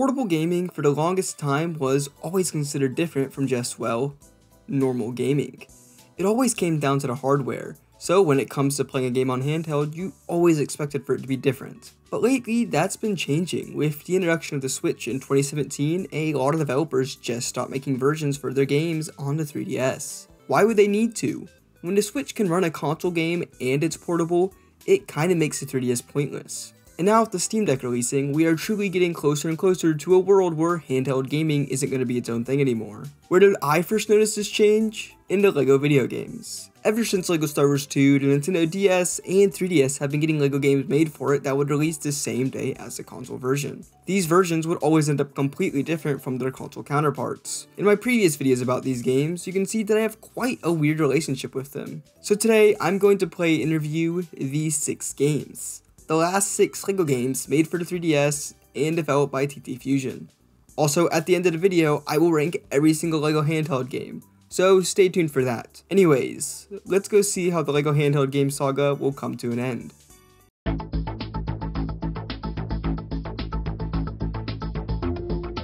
portable gaming for the longest time was always considered different from just, well, normal gaming. It always came down to the hardware, so when it comes to playing a game on handheld, you always expected for it to be different. But lately, that's been changing. With the introduction of the Switch in 2017, a lot of developers just stopped making versions for their games on the 3DS. Why would they need to? When the Switch can run a console game and it's portable, it kinda makes the 3DS pointless. And now with the Steam Deck releasing, we are truly getting closer and closer to a world where handheld gaming isn't going to be its own thing anymore. Where did I first notice this change? In the LEGO video games. Ever since LEGO Star Wars 2, the Nintendo DS and 3DS have been getting LEGO games made for it that would release the same day as the console version. These versions would always end up completely different from their console counterparts. In my previous videos about these games, you can see that I have quite a weird relationship with them. So today, I'm going to play and review these 6 games the last six LEGO games made for the 3DS and developed by TT Fusion. Also, at the end of the video, I will rank every single LEGO handheld game, so stay tuned for that. Anyways, let's go see how the LEGO handheld game saga will come to an end.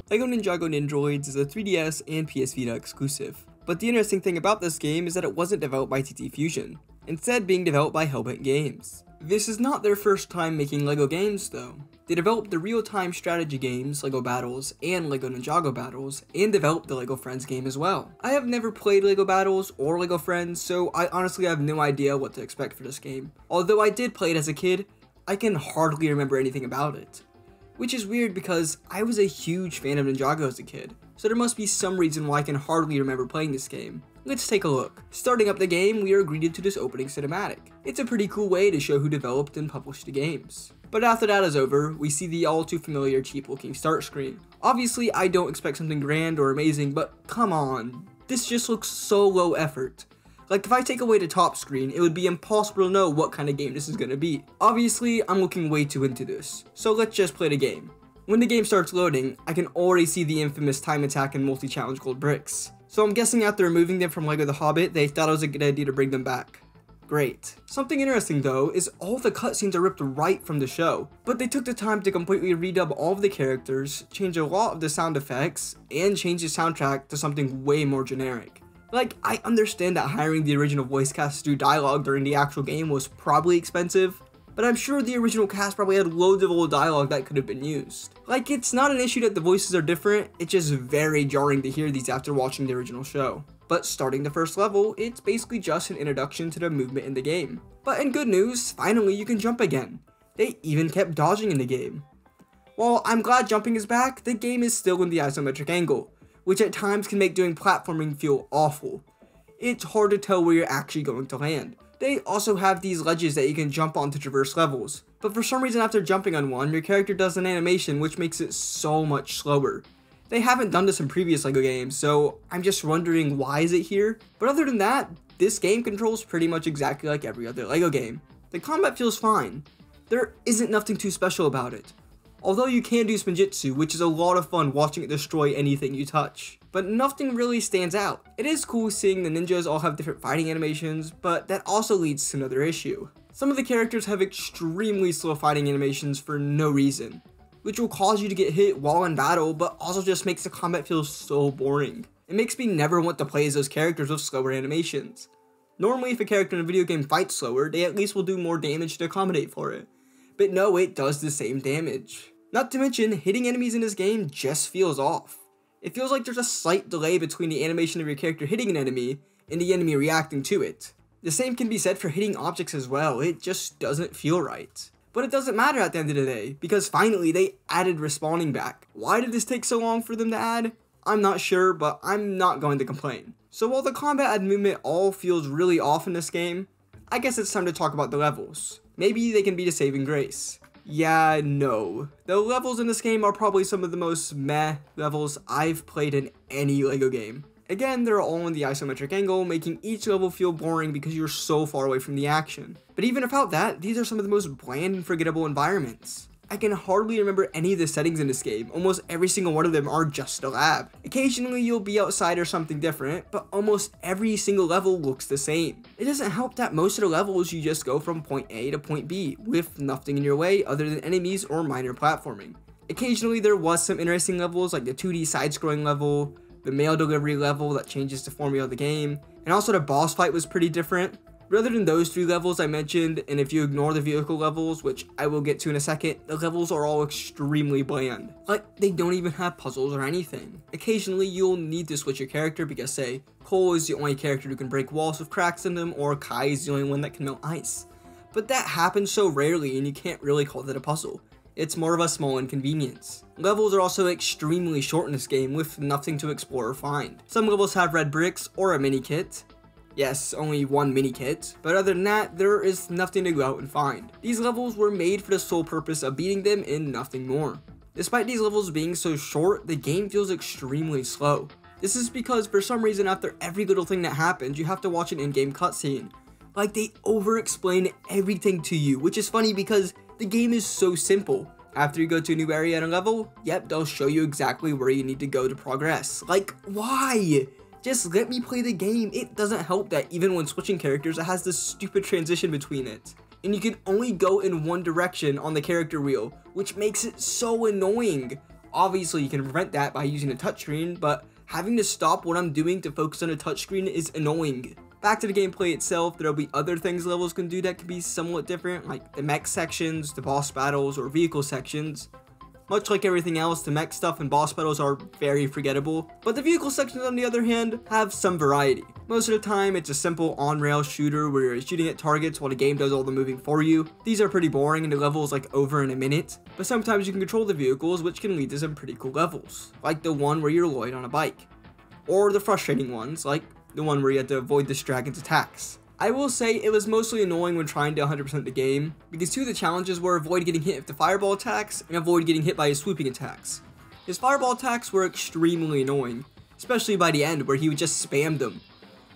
LEGO Ninjago Nindroids is a 3DS and PS Vita exclusive. But the interesting thing about this game is that it wasn't developed by TT Fusion, instead being developed by Hellbent Games. This is not their first time making LEGO games though. They developed the real-time strategy games, LEGO Battles, and LEGO Ninjago Battles, and developed the LEGO Friends game as well. I have never played LEGO Battles or LEGO Friends, so I honestly have no idea what to expect for this game. Although I did play it as a kid, I can hardly remember anything about it. Which is weird because I was a huge fan of Ninjago as a kid, so there must be some reason why I can hardly remember playing this game. Let's take a look. Starting up the game, we are greeted to this opening cinematic. It's a pretty cool way to show who developed and published the games. But after that is over, we see the all too familiar cheap looking start screen. Obviously, I don't expect something grand or amazing, but come on, this just looks so low effort. Like if I take away the top screen, it would be impossible to know what kind of game this is gonna be. Obviously, I'm looking way too into this, so let's just play the game. When the game starts loading, I can already see the infamous time attack and multi-challenge gold bricks. So I'm guessing after removing them from LEGO The Hobbit, they thought it was a good idea to bring them back. Great. Something interesting though is all the cutscenes are ripped right from the show, but they took the time to completely redub all of the characters, change a lot of the sound effects, and change the soundtrack to something way more generic. Like, I understand that hiring the original voice cast to do dialogue during the actual game was probably expensive, but I'm sure the original cast probably had loads of old dialogue that could have been used. Like, it's not an issue that the voices are different, it's just very jarring to hear these after watching the original show. But starting the first level, it's basically just an introduction to the movement in the game. But in good news, finally you can jump again. They even kept dodging in the game. While I'm glad jumping is back, the game is still in the isometric angle, which at times can make doing platforming feel awful. It's hard to tell where you're actually going to land. They also have these ledges that you can jump on to traverse levels, but for some reason after jumping on one, your character does an animation which makes it so much slower. They haven't done this in previous LEGO games, so I'm just wondering why is it here? But other than that, this game controls pretty much exactly like every other LEGO game. The combat feels fine. There isn't nothing too special about it. Although you can do Spinjitzu, which is a lot of fun watching it destroy anything you touch. But nothing really stands out. It is cool seeing the ninjas all have different fighting animations, but that also leads to another issue. Some of the characters have extremely slow fighting animations for no reason, which will cause you to get hit while in battle, but also just makes the combat feel so boring. It makes me never want to play as those characters with slower animations. Normally if a character in a video game fights slower, they at least will do more damage to accommodate for it. But no, it does the same damage. Not to mention, hitting enemies in this game just feels off. It feels like there's a slight delay between the animation of your character hitting an enemy and the enemy reacting to it. The same can be said for hitting objects as well, it just doesn't feel right. But it doesn't matter at the end of the day, because finally they added respawning back. Why did this take so long for them to add? I'm not sure, but I'm not going to complain. So while the combat and movement all feels really off in this game, I guess it's time to talk about the levels. Maybe they can be the saving grace. Yeah, no. The levels in this game are probably some of the most meh levels I've played in any LEGO game. Again, they're all in the isometric angle, making each level feel boring because you're so far away from the action. But even without that, these are some of the most bland and forgettable environments. I can hardly remember any of the settings in this game, almost every single one of them are just a lab. Occasionally you'll be outside or something different, but almost every single level looks the same. It doesn't help that most of the levels you just go from point A to point B, with nothing in your way other than enemies or minor platforming. Occasionally there was some interesting levels like the 2D side-scrolling level, the mail delivery level that changes the formula of the game, and also the boss fight was pretty different. Rather than those three levels I mentioned, and if you ignore the vehicle levels, which I will get to in a second, the levels are all extremely bland. Like, they don't even have puzzles or anything. Occasionally, you'll need to switch your character because, say, Cole is the only character who can break walls with cracks in them, or Kai is the only one that can melt ice. But that happens so rarely, and you can't really call that a puzzle. It's more of a small inconvenience. Levels are also extremely short in this game with nothing to explore or find. Some levels have red bricks or a mini kit, Yes, only one mini kit, but other than that, there is nothing to go out and find. These levels were made for the sole purpose of beating them and nothing more. Despite these levels being so short, the game feels extremely slow. This is because for some reason after every little thing that happens, you have to watch an in-game cutscene. Like they over-explain everything to you, which is funny because the game is so simple. After you go to a new area and a level, yep, they'll show you exactly where you need to go to progress. Like, why? Just let me play the game. It doesn't help that even when switching characters, it has this stupid transition between it. And you can only go in one direction on the character wheel, which makes it so annoying. Obviously, you can prevent that by using a touchscreen, but having to stop what I'm doing to focus on a touchscreen is annoying. Back to the gameplay itself, there'll be other things levels can do that can be somewhat different, like the mech sections, the boss battles, or vehicle sections. Much like everything else, the mech stuff and boss battles are very forgettable, but the vehicle sections on the other hand have some variety. Most of the time, it's a simple on-rail shooter where you're shooting at targets while the game does all the moving for you. These are pretty boring and the level's like over in a minute, but sometimes you can control the vehicles which can lead to some pretty cool levels, like the one where you're Lloyd on a bike. Or the frustrating ones, like the one where you have to avoid this dragon's attacks. I will say it was mostly annoying when trying to 100% the game, because two of the challenges were avoid getting hit with the fireball attacks and avoid getting hit by his swooping attacks. His fireball attacks were extremely annoying, especially by the end where he would just spam them.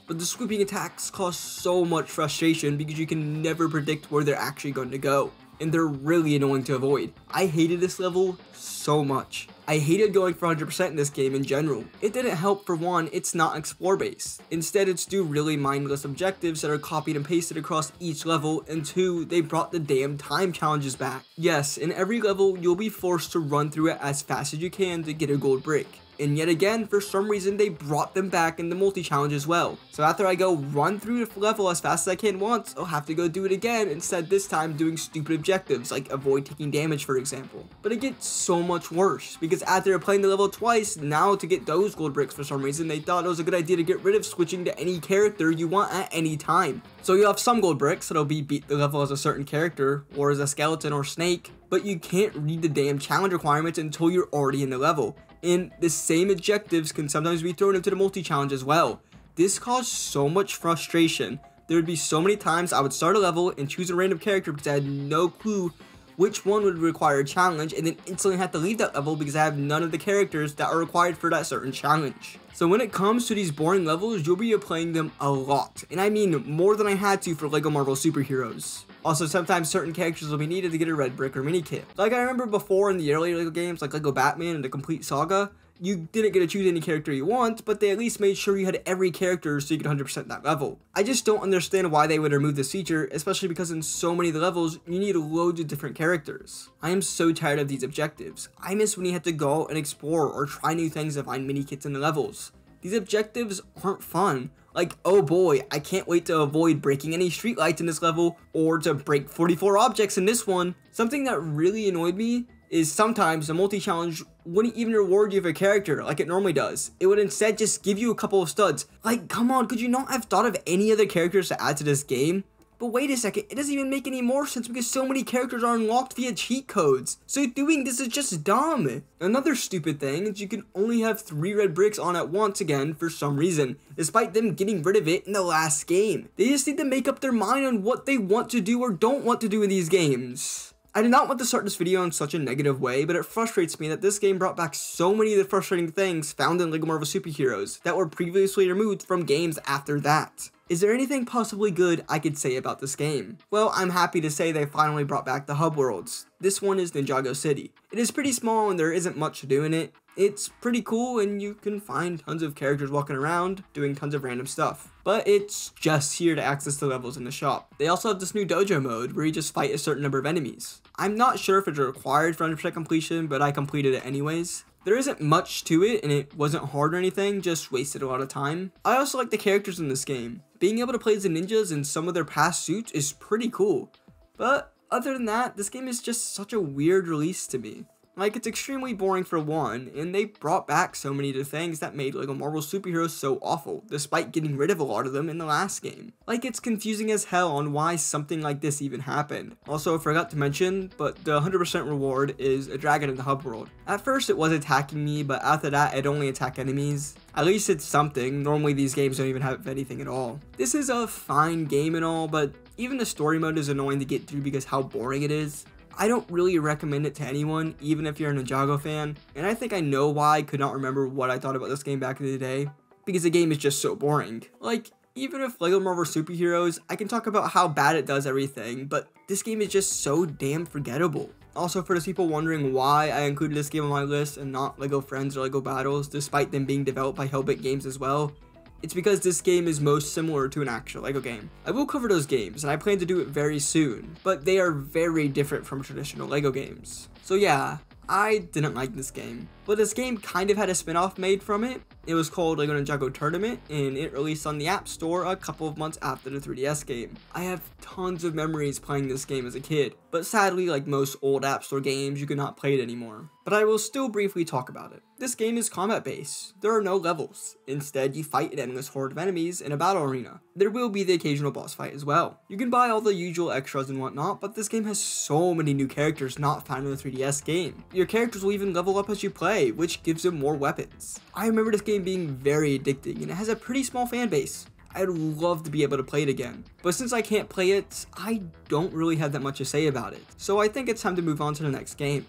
But the swooping attacks cause so much frustration because you can never predict where they're actually going to go, and they're really annoying to avoid. I hated this level so much. I hated going for 100% in this game in general. It didn't help for one, it's not explore based. Instead it's do really mindless objectives that are copied and pasted across each level, and two, they brought the damn time challenges back. Yes, in every level you'll be forced to run through it as fast as you can to get a gold brick and yet again, for some reason, they brought them back in the multi-challenge as well. So after I go run through the level as fast as I can once, I'll have to go do it again, instead this time doing stupid objectives, like avoid taking damage for example. But it gets so much worse, because after playing the level twice, now to get those gold bricks for some reason, they thought it was a good idea to get rid of switching to any character you want at any time. So you have some gold bricks that'll be beat the level as a certain character, or as a skeleton or snake, but you can't read the damn challenge requirements until you're already in the level and the same objectives can sometimes be thrown into the multi-challenge as well. This caused so much frustration. There would be so many times I would start a level and choose a random character because I had no clue which one would require a challenge and then instantly have to leave that level because I have none of the characters that are required for that certain challenge. So when it comes to these boring levels, you'll be playing them a lot, and I mean more than I had to for LEGO Marvel Superheroes. Also, sometimes certain characters will be needed to get a red brick or mini kit. Like I remember before in the earlier LEGO games, like LEGO Batman and the Complete Saga, you didn't get to choose any character you want, but they at least made sure you had every character so you could 100% that level. I just don't understand why they would remove this feature, especially because in so many of the levels, you need loads of different characters. I am so tired of these objectives. I miss when you had to go and explore or try new things to find mini kits in the levels. These objectives aren't fun. Like, oh boy, I can't wait to avoid breaking any streetlights in this level, or to break 44 objects in this one. Something that really annoyed me is sometimes the multi-challenge wouldn't even reward you for a character like it normally does. It would instead just give you a couple of studs. Like, come on, could you not have thought of any other characters to add to this game? But wait a second, it doesn't even make any more sense because so many characters are unlocked via cheat codes. So doing this is just dumb. Another stupid thing is you can only have three red bricks on at once again for some reason, despite them getting rid of it in the last game. They just need to make up their mind on what they want to do or don't want to do in these games. I did not want to start this video in such a negative way, but it frustrates me that this game brought back so many of the frustrating things found in LEGO Marvel Superheroes that were previously removed from games after that. Is there anything possibly good I could say about this game? Well, I'm happy to say they finally brought back the hub worlds. This one is Ninjago City. It is pretty small and there isn't much to do in it. It's pretty cool and you can find tons of characters walking around doing tons of random stuff. but it's just here to access the levels in the shop. They also have this new dojo mode where you just fight a certain number of enemies. I'm not sure if it's required for 100% completion, but I completed it anyways. There isn't much to it, and it wasn't hard or anything, just wasted a lot of time. I also like the characters in this game. Being able to play as the ninjas in some of their past suits is pretty cool. But other than that, this game is just such a weird release to me. Like, it's extremely boring for one, and they brought back so many of the things that made LEGO Marvel superheroes so awful, despite getting rid of a lot of them in the last game. Like, it's confusing as hell on why something like this even happened. Also, I forgot to mention, but the 100% reward is a dragon in the hub world. At first, it was attacking me, but after that, it only attacked enemies. At least it's something, normally these games don't even have anything at all. This is a fine game and all, but even the story mode is annoying to get through because how boring it is. I don't really recommend it to anyone, even if you're a Ninjago fan, and I think I know why I could not remember what I thought about this game back in the day, because the game is just so boring. Like, even if LEGO Marvel Superheroes, I can talk about how bad it does everything, but this game is just so damn forgettable. Also, for those people wondering why I included this game on my list and not LEGO Friends or LEGO Battles, despite them being developed by Hellbent Games as well, it's because this game is most similar to an actual LEGO game. I will cover those games, and I plan to do it very soon, but they are very different from traditional LEGO games. So yeah, I didn't like this game. But this game kind of had a spin-off made from it. It was called LEGO Ninjago Tournament, and it released on the App Store a couple of months after the 3DS game. I have tons of memories playing this game as a kid, but sadly, like most old App Store games, you cannot play it anymore. But I will still briefly talk about it. This game is combat-based. There are no levels. Instead, you fight an endless horde of enemies in a battle arena. There will be the occasional boss fight as well. You can buy all the usual extras and whatnot, but this game has so many new characters not found in the 3DS game. Your characters will even level up as you play, which gives him more weapons. I remember this game being very addicting, and it has a pretty small fan base. I'd love to be able to play it again. But since I can't play it, I don't really have that much to say about it. So I think it's time to move on to the next game.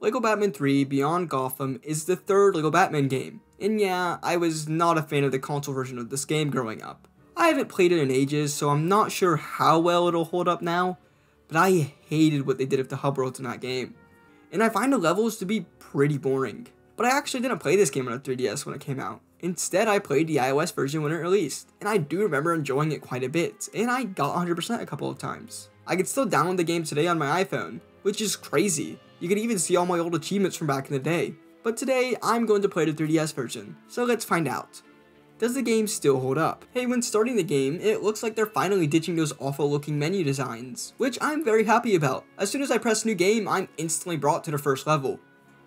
LEGO Batman 3 Beyond Gotham is the third LEGO Batman game. And yeah, I was not a fan of the console version of this game growing up. I haven't played it in ages, so I'm not sure how well it'll hold up now, but I hated what they did with the hub worlds in that game. And I find the levels to be pretty boring. But I actually didn't play this game on a 3DS when it came out. Instead, I played the iOS version when it released, and I do remember enjoying it quite a bit, and I got 100% a couple of times. I could still download the game today on my iPhone, which is crazy. You can even see all my old achievements from back in the day. But today, I'm going to play the 3DS version, so let's find out. Does the game still hold up? Hey, when starting the game, it looks like they're finally ditching those awful looking menu designs, which I'm very happy about. As soon as I press new game, I'm instantly brought to the first level.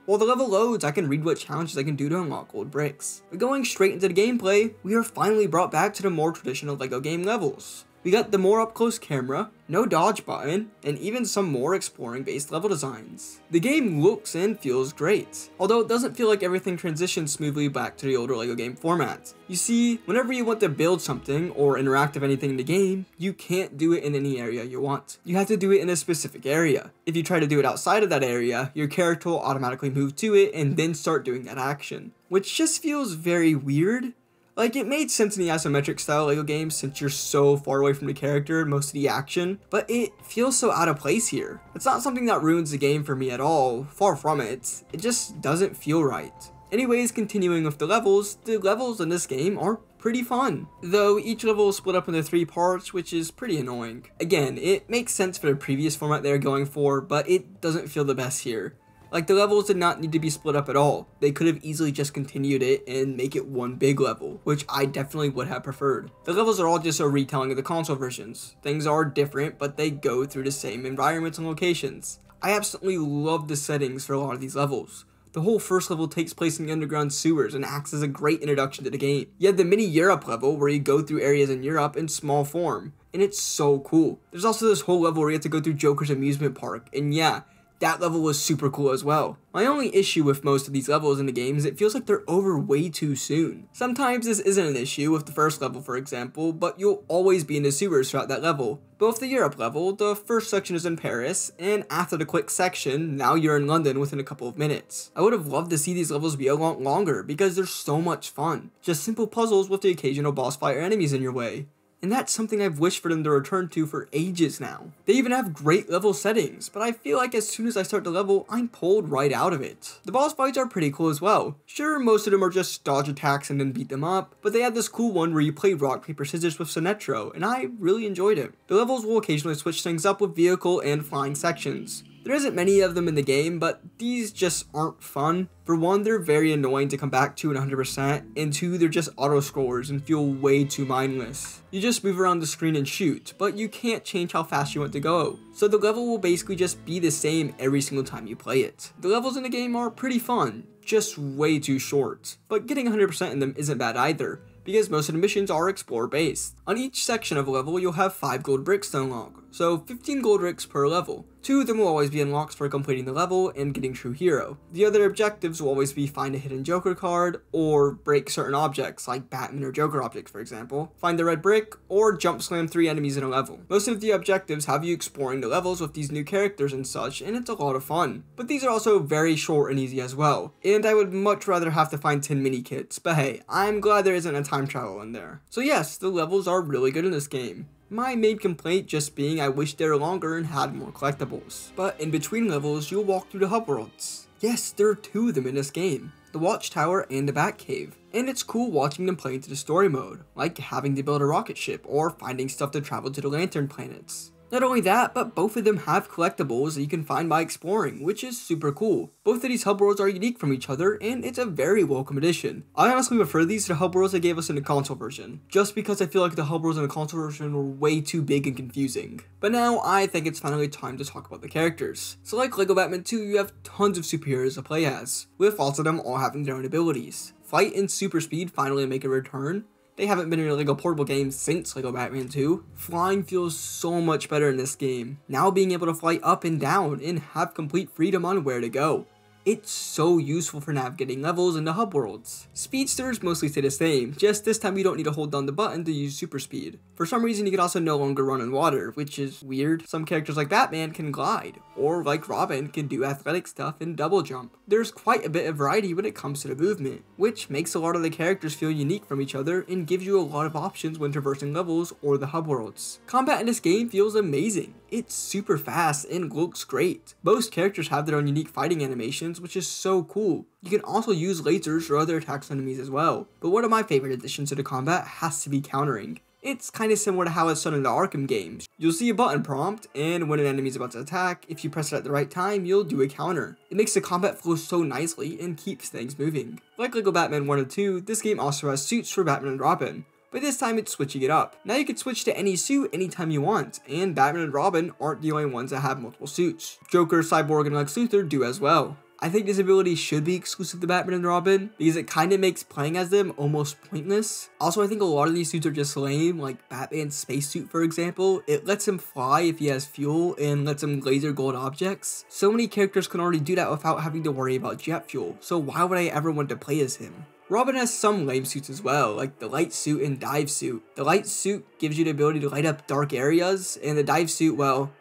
While the level loads, I can read what challenges I can do to unlock gold bricks. But going straight into the gameplay, we are finally brought back to the more traditional LEGO game levels. We got the more up close camera, no dodge button, and even some more exploring based level designs. The game looks and feels great, although it doesn't feel like everything transitions smoothly back to the older LEGO game format. You see, whenever you want to build something or interact with anything in the game, you can't do it in any area you want. You have to do it in a specific area. If you try to do it outside of that area, your character will automatically move to it and then start doing that action, which just feels very weird like, it made sense in the isometric style LEGO games since you're so far away from the character and most of the action, but it feels so out of place here. It's not something that ruins the game for me at all, far from it. It just doesn't feel right. Anyways, continuing with the levels, the levels in this game are pretty fun, though each level is split up into three parts, which is pretty annoying. Again, it makes sense for the previous format they are going for, but it doesn't feel the best here. Like, the levels did not need to be split up at all. They could have easily just continued it and make it one big level, which I definitely would have preferred. The levels are all just a retelling of the console versions. Things are different, but they go through the same environments and locations. I absolutely love the settings for a lot of these levels. The whole first level takes place in the underground sewers and acts as a great introduction to the game. You have the mini Europe level where you go through areas in Europe in small form, and it's so cool. There's also this whole level where you have to go through Joker's amusement park, and yeah, that level was super cool as well. My only issue with most of these levels in the game is it feels like they're over way too soon. Sometimes this isn't an issue with the first level for example, but you'll always be in the sewers throughout that level. With the Europe level, the first section is in Paris, and after the quick section, now you're in London within a couple of minutes. I would have loved to see these levels be a lot longer because they're so much fun. Just simple puzzles with the occasional boss fight or enemies in your way. And that's something I've wished for them to return to for ages now. They even have great level settings, but I feel like as soon as I start to level, I'm pulled right out of it. The boss fights are pretty cool as well. Sure, most of them are just dodge attacks and then beat them up, but they had this cool one where you play rock, paper, scissors with Sinestro, and I really enjoyed it. The levels will occasionally switch things up with vehicle and flying sections. There isn't many of them in the game, but these just aren't fun. For one, they're very annoying to come back to in 100%, and two, they're just auto-scrollers and feel way too mindless. You just move around the screen and shoot, but you can't change how fast you want to go. So the level will basically just be the same every single time you play it. The levels in the game are pretty fun, just way too short, but getting 100% in them isn't bad either because most of the missions are explore based. On each section of a level, you'll have 5 gold bricks to unlock, so 15 gold bricks per level. Two of them will always be unlocked for completing the level and getting True Hero. The other objectives will always be find a hidden Joker card, or break certain objects, like Batman or Joker objects for example, find the red brick, or jump slam 3 enemies in a level. Most of the objectives have you exploring the levels with these new characters and such, and it's a lot of fun. But these are also very short and easy as well, and I would much rather have to find 10 mini kits, but hey, I'm glad there isn't a time travel in there. So yes, the levels are really good in this game. My main complaint just being I wish they were longer and had more collectibles. But in between levels, you'll walk through the hub worlds. Yes, there are two of them in this game, the Watchtower and the Batcave. And it's cool watching them play into the story mode, like having to build a rocket ship or finding stuff to travel to the Lantern planets. Not only that, but both of them have collectibles that you can find by exploring, which is super cool. Both of these hub worlds are unique from each other, and it's a very welcome addition. I honestly prefer these to the hub worlds they gave us in the console version, just because I feel like the hub worlds in the console version were way too big and confusing. But now, I think it's finally time to talk about the characters. So like LEGO Batman 2, you have tons of superheroes to play as, with lots of them all having their own abilities. Flight and super speed finally make a return, they haven't been in a LEGO portable game since LEGO Batman 2. Flying feels so much better in this game. Now being able to fly up and down and have complete freedom on where to go. It's so useful for navigating levels in the hub worlds. Speedsters mostly stay the same, just this time you don't need to hold down the button to use super speed. For some reason you can also no longer run in water, which is weird. Some characters like Batman can glide, or like Robin can do athletic stuff and double jump. There's quite a bit of variety when it comes to the movement, which makes a lot of the characters feel unique from each other and gives you a lot of options when traversing levels or the hub worlds. Combat in this game feels amazing. It's super fast and looks great. Most characters have their own unique fighting animations which is so cool. You can also use lasers or other attacks on enemies as well. But one of my favorite additions to the combat has to be countering. It's kind of similar to how it's done in the Arkham games. You'll see a button prompt, and when an enemy is about to attack, if you press it at the right time, you'll do a counter. It makes the combat flow so nicely and keeps things moving. Like LEGO Batman 1 and 2, this game also has suits for Batman and Robin, but this time it's switching it up. Now you can switch to any suit anytime you want, and Batman and Robin aren't the only ones that have multiple suits. Joker, Cyborg, and Lex Luthor do as well. I think this ability should be exclusive to Batman and Robin because it kind of makes playing as them almost pointless. Also, I think a lot of these suits are just lame, like Batman's spacesuit for example. It lets him fly if he has fuel and lets him laser gold objects. So many characters can already do that without having to worry about jet fuel, so why would I ever want to play as him? Robin has some lame suits as well, like the light suit and dive suit. The light suit gives you the ability to light up dark areas, and the dive suit, well,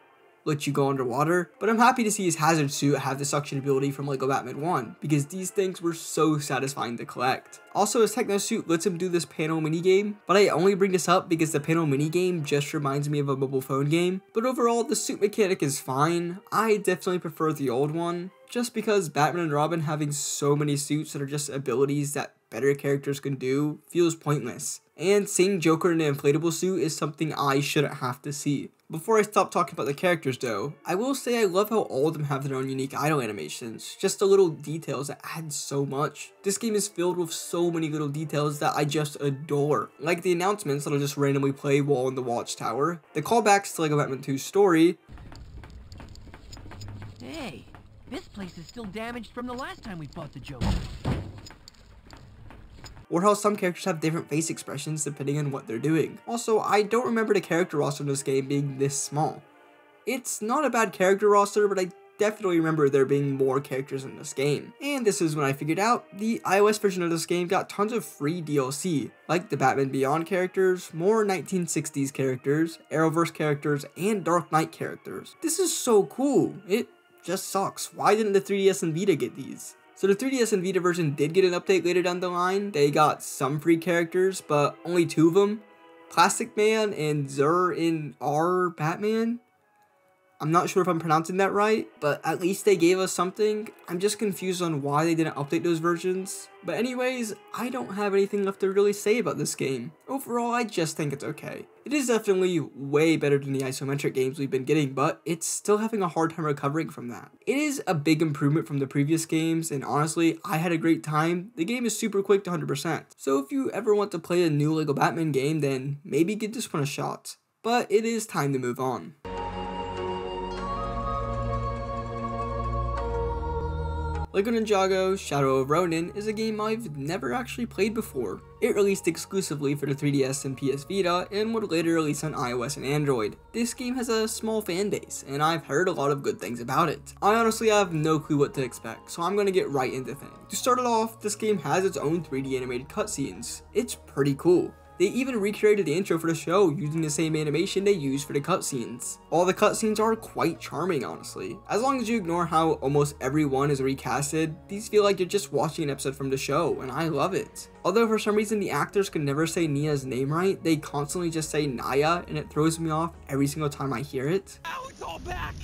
lets you go underwater, but I'm happy to see his hazard suit have the suction ability from LEGO Batman 1, because these things were so satisfying to collect. Also, his Techno suit lets him do this panel minigame, but I only bring this up because the panel minigame just reminds me of a mobile phone game, but overall the suit mechanic is fine, I definitely prefer the old one, just because Batman and Robin having so many suits that are just abilities that better characters can do feels pointless. And seeing Joker in an inflatable suit is something I shouldn't have to see. Before I stop talking about the characters though, I will say I love how all of them have their own unique idle animations, just the little details that add so much. This game is filled with so many little details that I just adore, like the announcements that'll just randomly play while in the watchtower, the callbacks to LEGO Batman 2's story, Hey, this place is still damaged from the last time we fought the Joker or how some characters have different face expressions depending on what they're doing. Also, I don't remember the character roster in this game being this small. It's not a bad character roster, but I definitely remember there being more characters in this game. And this is when I figured out the iOS version of this game got tons of free DLC, like the Batman Beyond characters, more 1960s characters, Arrowverse characters, and Dark Knight characters. This is so cool. It just sucks. Why didn't the 3DS and Vita get these? So the 3DS and Vita version did get an update later down the line. They got some free characters, but only two of them. Plastic Man and Zur-En-Arrh Batman. I'm not sure if I'm pronouncing that right, but at least they gave us something. I'm just confused on why they didn't update those versions. But anyways, I don't have anything left to really say about this game. Overall, I just think it's okay. It is definitely way better than the isometric games we've been getting, but it's still having a hard time recovering from that. It is a big improvement from the previous games, and honestly, I had a great time. The game is super quick to 100%. So if you ever want to play a new LEGO Batman game, then maybe give this one a shot. But it is time to move on. LEGO Ninjago Shadow of Ronin is a game I've never actually played before. It released exclusively for the 3DS and PS Vita and would later release on iOS and Android. This game has a small fan base and I've heard a lot of good things about it. I honestly have no clue what to expect, so I'm gonna get right into things. To start it off, this game has its own 3D animated cutscenes. It's pretty cool. They even recreated the intro for the show using the same animation they used for the cutscenes. All the cutscenes are quite charming, honestly. As long as you ignore how almost everyone is recasted, these feel like you're just watching an episode from the show, and I love it. Although for some reason the actors can never say Nya's name right, they constantly just say Naya, and it throws me off every single time I hear it. Now it's all back!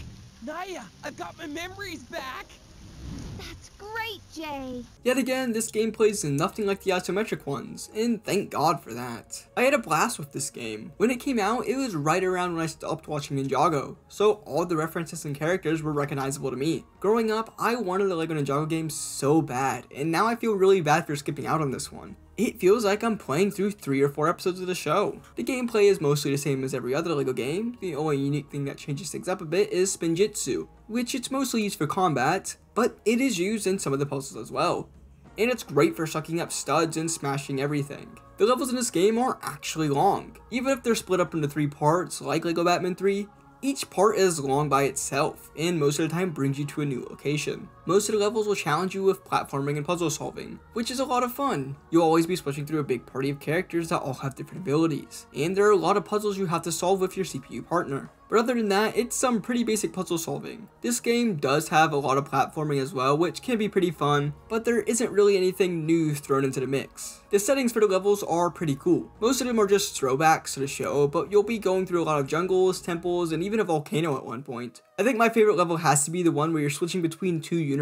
Naya, I've got my memories back! That's great, Jay. Yet again, this game plays nothing like the isometric ones, and thank god for that. I had a blast with this game. When it came out, it was right around when I stopped watching Ninjago, so all the references and characters were recognizable to me. Growing up, I wanted the LEGO Ninjago game so bad, and now I feel really bad for skipping out on this one. It feels like I'm playing through 3 or 4 episodes of the show. The gameplay is mostly the same as every other LEGO game, the only unique thing that changes things up a bit is Spinjitzu, which it's mostly used for combat, but it is used in some of the puzzles as well. And it's great for sucking up studs and smashing everything. The levels in this game are actually long. Even if they're split up into 3 parts, like LEGO Batman 3, each part is long by itself, and most of the time brings you to a new location. Most of the levels will challenge you with platforming and puzzle solving, which is a lot of fun. You'll always be switching through a big party of characters that all have different abilities, and there are a lot of puzzles you have to solve with your CPU partner. But other than that, it's some pretty basic puzzle solving. This game does have a lot of platforming as well, which can be pretty fun, but there isn't really anything new thrown into the mix. The settings for the levels are pretty cool. Most of them are just throwbacks to the show, but you'll be going through a lot of jungles, temples, and even a volcano at one point. I think my favorite level has to be the one where you're switching between two universes.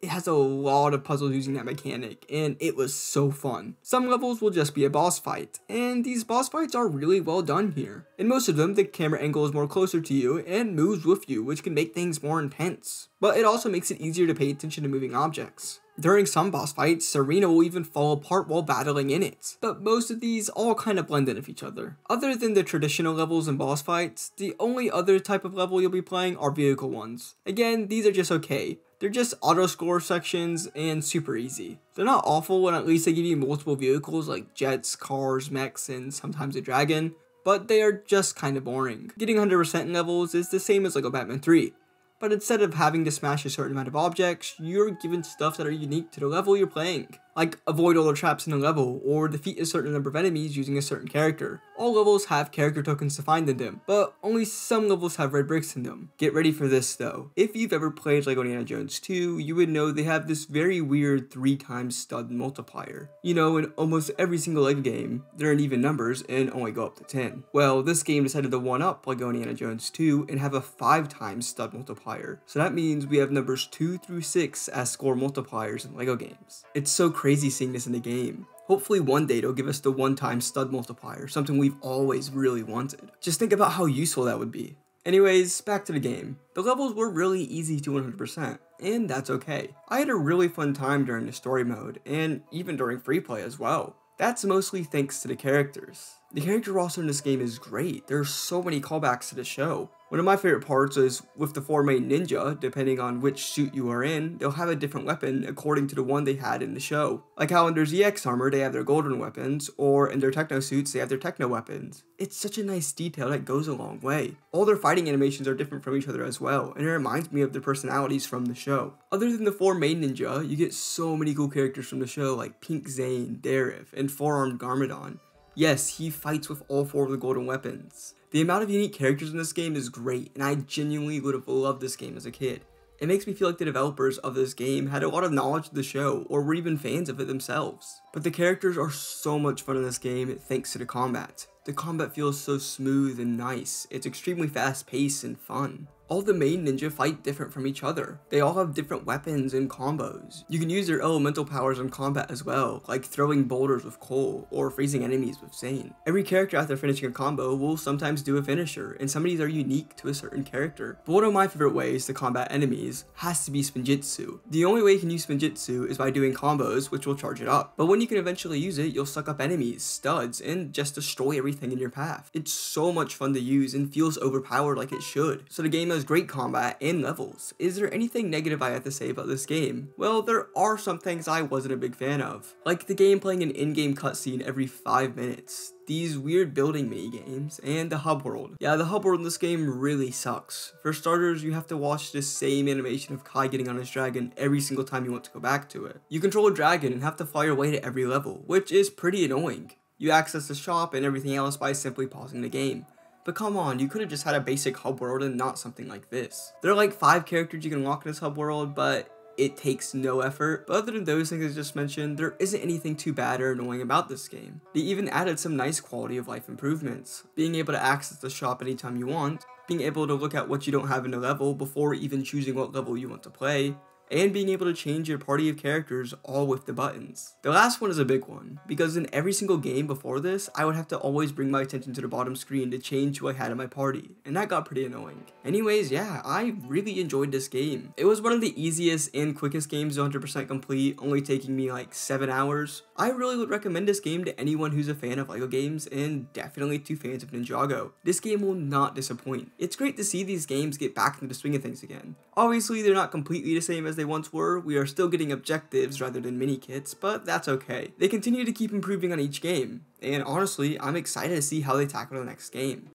It has a lot of puzzles using that mechanic, and it was so fun. Some levels will just be a boss fight, and these boss fights are really well done here. In most of them, the camera angle is more closer to you and moves with you, which can make things more intense. But it also makes it easier to pay attention to moving objects. During some boss fights, Serena will even fall apart while battling in it, but most of these all kind of blend in with each other. Other than the traditional levels and boss fights, the only other type of level you'll be playing are vehicle ones. Again, these are just okay. They're just auto score sections and super easy. They're not awful and at least they give you multiple vehicles like jets, cars, mechs, and sometimes a dragon, but they are just kind of boring. Getting 100% in levels is the same as LEGO Batman 3 but instead of having to smash a certain amount of objects, you're given stuff that are unique to the level you're playing like avoid all the traps in a level, or defeat a certain number of enemies using a certain character. All levels have character tokens to find in them, but only some levels have red bricks in them. Get ready for this though. If you've ever played LEGO Indiana Jones 2, you would know they have this very weird 3 times stud multiplier. You know, in almost every single LEGO game, they're in even numbers and only go up to 10. Well, this game decided to one up LEGO Indiana Jones 2 and have a 5 times stud multiplier. So that means we have numbers 2 through 6 as score multipliers in LEGO games. It's so crazy seeing this in the game. Hopefully one day it'll give us the one-time stud multiplier, something we've always really wanted. Just think about how useful that would be. Anyways, back to the game. The levels were really easy to 100%, and that's okay. I had a really fun time during the story mode, and even during free play as well. That's mostly thanks to the characters. The character roster in this game is great, there are so many callbacks to the show. One of my favorite parts is with the four main ninja, depending on which suit you are in, they'll have a different weapon according to the one they had in the show. Like how in their ZX armor they have their golden weapons, or in their techno suits they have their techno weapons. It's such a nice detail that goes a long way. All their fighting animations are different from each other as well, and it reminds me of their personalities from the show. Other than the four main ninja, you get so many cool characters from the show like Pink Zane, Dareth, and Four-Armed Garmadon. Yes, he fights with all four of the golden weapons. The amount of unique characters in this game is great, and I genuinely would have loved this game as a kid. It makes me feel like the developers of this game had a lot of knowledge of the show, or were even fans of it themselves. But the characters are so much fun in this game thanks to the combat. The combat feels so smooth and nice, it's extremely fast paced and fun. All the main ninja fight different from each other. They all have different weapons and combos. You can use their elemental powers in combat as well, like throwing boulders with Cole or freezing enemies with Zane. Every character after finishing a combo will sometimes do a finisher, and some of these are unique to a certain character. But one of my favorite ways to combat enemies has to be Spinjitzu. The only way you can use Spinjitzu is by doing combos, which will charge it up. But when you can eventually use it, you'll suck up enemies, studs, and just destroy everything in your path. It's so much fun to use and feels overpowered like it should. So the game great combat and levels. Is there anything negative I have to say about this game? Well, there are some things I wasn't a big fan of, like the game playing an in-game cutscene every 5 minutes these weird building mini games, and the hub world. Yeah, the hub world in this game really sucks. For starters, you have to watch the same animation of Kai getting on his dragon every single time you want to go back to it. You control a dragon and have to fly your way to every level, which is pretty annoying. You access the shop and everything else by simply pausing the game. But come on, you could have just had a basic hub world and not something like this. There are like 5 characters you can unlock in this hub world, but it takes no effort. But other than those things I just mentioned, there isn't anything too bad or annoying about this game. They even added some nice quality of life improvements. Being able to access the shop anytime you want, being able to look at what you don't have in a level before even choosing what level you want to play, and being able to change your party of characters all with the buttons. The last one is a big one, because in every single game before this, I would have to always bring my attention to the bottom screen to change who I had in my party, and that got pretty annoying. Anyways, yeah, I really enjoyed this game. It was one of the easiest and quickest games to 100% complete, only taking me like 7 hours. I really would recommend this game to anyone who's a fan of LEGO games, and definitely to fans of Ninjago. This game will not disappoint. It's great to see these games get back into the swing of things again. Obviously, they're not completely the same as they once were, we are still getting objectives rather than mini kits, but that's okay. They continue to keep improving on each game, and honestly, I'm excited to see how they tackle the next game.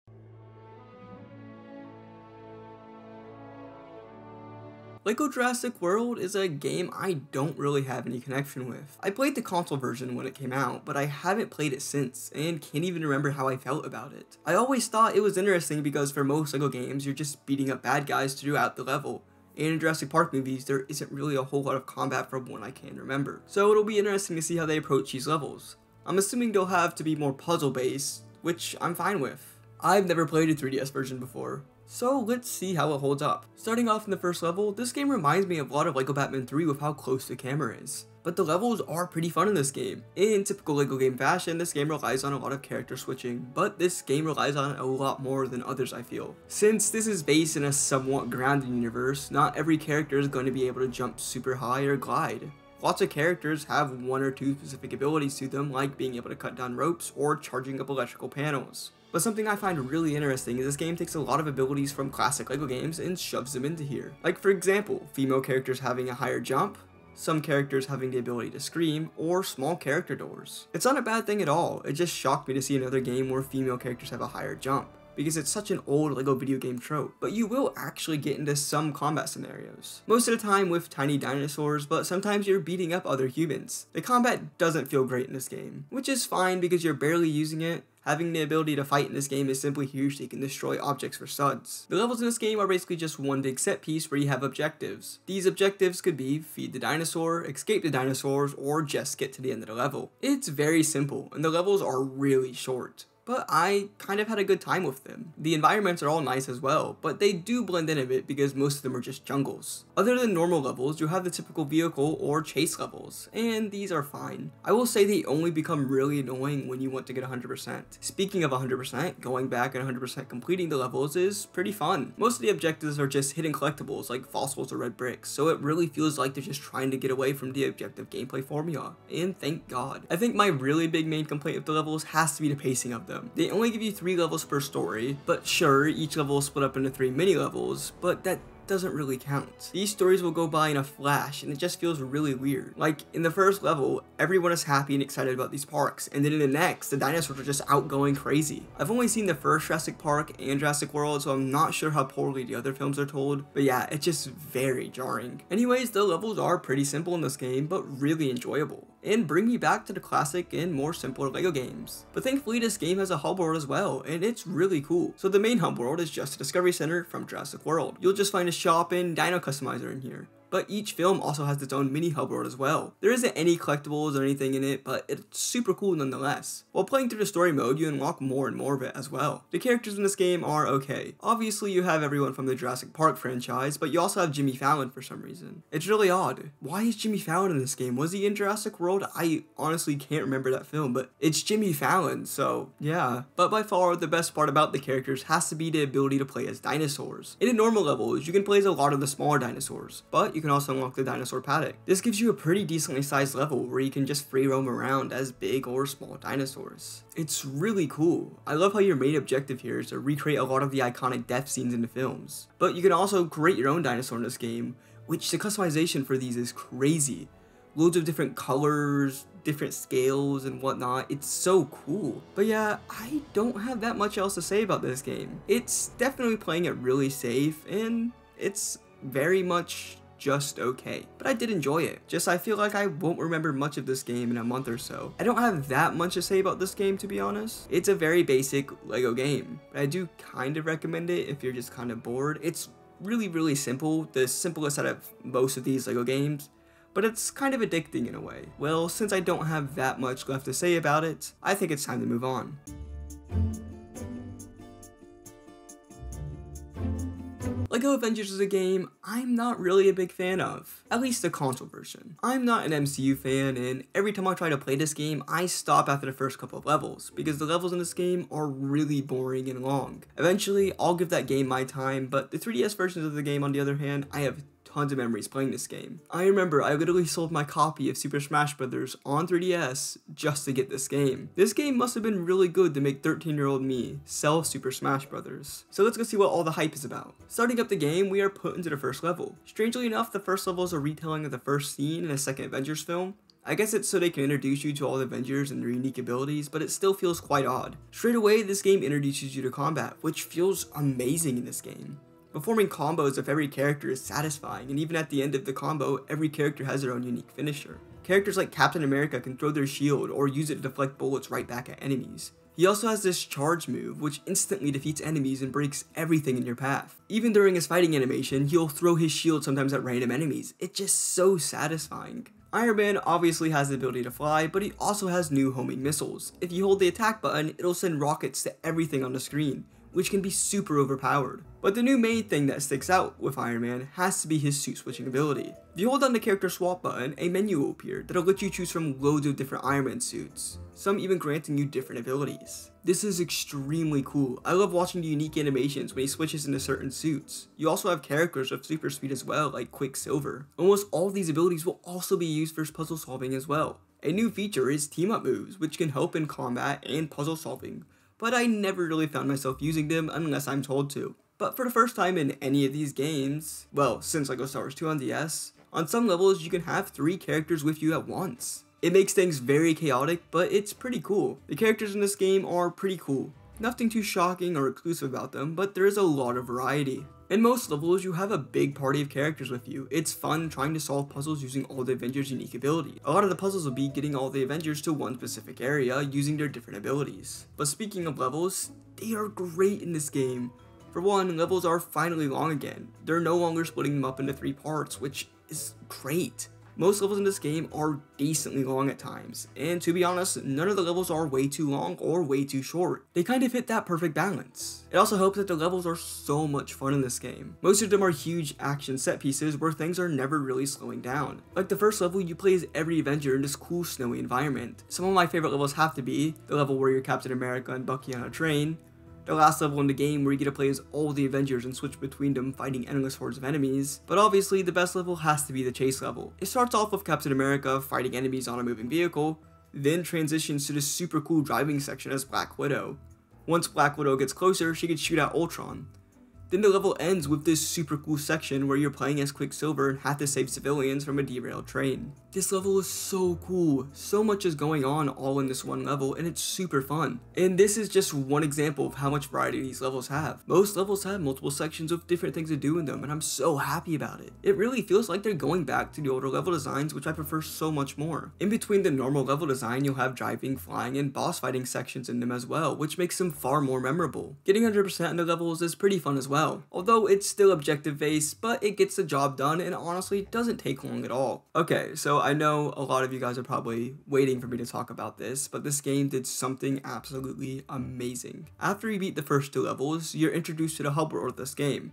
Lego Jurassic World is a game I don't really have any connection with. I played the console version when it came out, but I haven't played it since, and can't even remember how I felt about it. I always thought it was interesting because for most Lego games, you're just beating up bad guys throughout the level, and in Jurassic Park movies, there isn't really a whole lot of combat from what I can remember. So it'll be interesting to see how they approach these levels. I'm assuming they'll have to be more puzzle based, which I'm fine with. I've never played a 3DS version before, so let's see how it holds up. Starting off in the first level, this game reminds me of a lot of LEGO Batman 3 with how close the camera is but the levels are pretty fun in this game. In typical LEGO game fashion, this game relies on a lot of character switching, but this game relies on a lot more than others I feel. Since this is based in a somewhat grounded universe, not every character is going to be able to jump super high or glide. Lots of characters have one or two specific abilities to them, like being able to cut down ropes or charging up electrical panels. But something I find really interesting is this game takes a lot of abilities from classic LEGO games and shoves them into here. Like for example, female characters having a higher jump, some characters having the ability to scream, or small character doors. It's not a bad thing at all, it just shocked me to see another game where female characters have a higher jump because it's such an old LEGO video game trope, but you will actually get into some combat scenarios. Most of the time with tiny dinosaurs, but sometimes you're beating up other humans. The combat doesn't feel great in this game, which is fine because you're barely using it, Having the ability to fight in this game is simply huge you can destroy objects for studs. The levels in this game are basically just one big set piece where you have objectives. These objectives could be feed the dinosaur, escape the dinosaurs, or just get to the end of the level. It's very simple, and the levels are really short but I kind of had a good time with them. The environments are all nice as well, but they do blend in a bit because most of them are just jungles. Other than normal levels, you have the typical vehicle or chase levels, and these are fine. I will say they only become really annoying when you want to get 100%. Speaking of 100%, going back and 100% completing the levels is pretty fun. Most of the objectives are just hidden collectibles like fossils or red bricks, so it really feels like they're just trying to get away from the objective gameplay formula, and thank god. I think my really big main complaint with the levels has to be the pacing of them them. They only give you 3 levels per story, but sure, each level is split up into 3 mini levels, but that doesn't really count. These stories will go by in a flash and it just feels really weird. Like in the first level, everyone is happy and excited about these parks and then in the next, the dinosaurs are just out going crazy. I've only seen the first Jurassic Park and Jurassic World so I'm not sure how poorly the other films are told, but yeah, it's just very jarring. Anyways, the levels are pretty simple in this game, but really enjoyable and bring me back to the classic and more simpler LEGO games. But thankfully this game has a hub world as well, and it's really cool. So the main hub world is just a Discovery Center from Jurassic World. You'll just find a shop and Dino Customizer in here. But each film also has its own mini hub world as well. There isn't any collectibles or anything in it, but it's super cool nonetheless. While playing through the story mode, you unlock more and more of it as well. The characters in this game are okay. Obviously, you have everyone from the Jurassic Park franchise, but you also have Jimmy Fallon for some reason. It's really odd. Why is Jimmy Fallon in this game? Was he in Jurassic World? I honestly can't remember that film, but it's Jimmy Fallon, so yeah. But by far, the best part about the characters has to be the ability to play as dinosaurs. In a normal levels, you can play as a lot of the smaller dinosaurs, but you can also unlock the dinosaur paddock. This gives you a pretty decently sized level where you can just free roam around as big or small dinosaurs. It's really cool. I love how your main objective here is to recreate a lot of the iconic death scenes in the films. But you can also create your own dinosaur in this game, which the customization for these is crazy. Loads of different colors, different scales and whatnot. It's so cool. But yeah, I don't have that much else to say about this game. It's definitely playing it really safe and it's very much just okay. But I did enjoy it. Just I feel like I won't remember much of this game in a month or so. I don't have that much to say about this game to be honest. It's a very basic LEGO game. But I do kind of recommend it if you're just kind of bored. It's really, really simple. The simplest out of most of these LEGO games but it's kind of addicting in a way. Well, since I don't have that much left to say about it, I think it's time to move on. LEGO Avengers is a game I'm not really a big fan of, at least the console version. I'm not an MCU fan, and every time I try to play this game, I stop after the first couple of levels, because the levels in this game are really boring and long. Eventually, I'll give that game my time, but the 3DS versions of the game on the other hand, I have tons of memories playing this game. I remember I literally sold my copy of Super Smash Bros. on 3DS just to get this game. This game must have been really good to make 13 year old me sell Super Smash Bros. So let's go see what all the hype is about. Starting up the game, we are put into the first level. Strangely enough, the first level is a retelling of the first scene in a second Avengers film, I guess it's so they can introduce you to all the Avengers and their unique abilities, but it still feels quite odd. Straight away, this game introduces you to combat, which feels amazing in this game. Performing combos of every character is satisfying, and even at the end of the combo, every character has their own unique finisher. Characters like Captain America can throw their shield or use it to deflect bullets right back at enemies. He also has this charge move, which instantly defeats enemies and breaks everything in your path. Even during his fighting animation, he'll throw his shield sometimes at random enemies. It's just so satisfying. Iron Man obviously has the ability to fly, but he also has new homing missiles. If you hold the attack button, it'll send rockets to everything on the screen, which can be super overpowered. But the new main thing that sticks out with Iron Man has to be his suit switching ability. If you hold down the character swap button, a menu will appear that'll let you choose from loads of different Iron Man suits, some even granting you different abilities. This is extremely cool. I love watching the unique animations when he switches into certain suits. You also have characters with super speed as well, like Quicksilver. Almost all these abilities will also be used for puzzle solving as well. A new feature is team up moves, which can help in combat and puzzle solving, but I never really found myself using them unless I'm told to. But for the first time in any of these games, well, since LEGO Star Wars 2 on DS, on some levels you can have three characters with you at once. It makes things very chaotic, but it's pretty cool. The characters in this game are pretty cool. Nothing too shocking or exclusive about them, but there is a lot of variety. In most levels, you have a big party of characters with you. It's fun trying to solve puzzles using all the Avengers' unique abilities. A lot of the puzzles will be getting all the Avengers to one specific area using their different abilities. But speaking of levels, they are great in this game. For one, levels are finally long again. They're no longer splitting them up into three parts, which is great. Most levels in this game are decently long at times, and to be honest, none of the levels are way too long or way too short. They kind of hit that perfect balance. It also helps that the levels are so much fun in this game. Most of them are huge action set pieces where things are never really slowing down. Like the first level, you play as every Avenger in this cool snowy environment. Some of my favorite levels have to be the level where you're Captain America and Bucky on a train, the last level in the game where you get to play as all the Avengers and switch between them fighting endless hordes of enemies, but obviously the best level has to be the chase level. It starts off with Captain America fighting enemies on a moving vehicle, then transitions to the super cool driving section as Black Widow. Once Black Widow gets closer, she can shoot out Ultron. Then the level ends with this super cool section where you're playing as Quicksilver and have to save civilians from a derailed train. This level is so cool, so much is going on all in this one level and it's super fun. And this is just one example of how much variety these levels have. Most levels have multiple sections with different things to do in them and I'm so happy about it. It really feels like they're going back to the older level designs which I prefer so much more. In between the normal level design you'll have driving, flying, and boss fighting sections in them as well which makes them far more memorable. Getting 100% in the levels is pretty fun as well. Although it's still objective based, but it gets the job done and honestly doesn't take long at all. Okay, so I know a lot of you guys are probably waiting for me to talk about this, but this game did something absolutely amazing. After you beat the first two levels, you're introduced to the hub world of this game.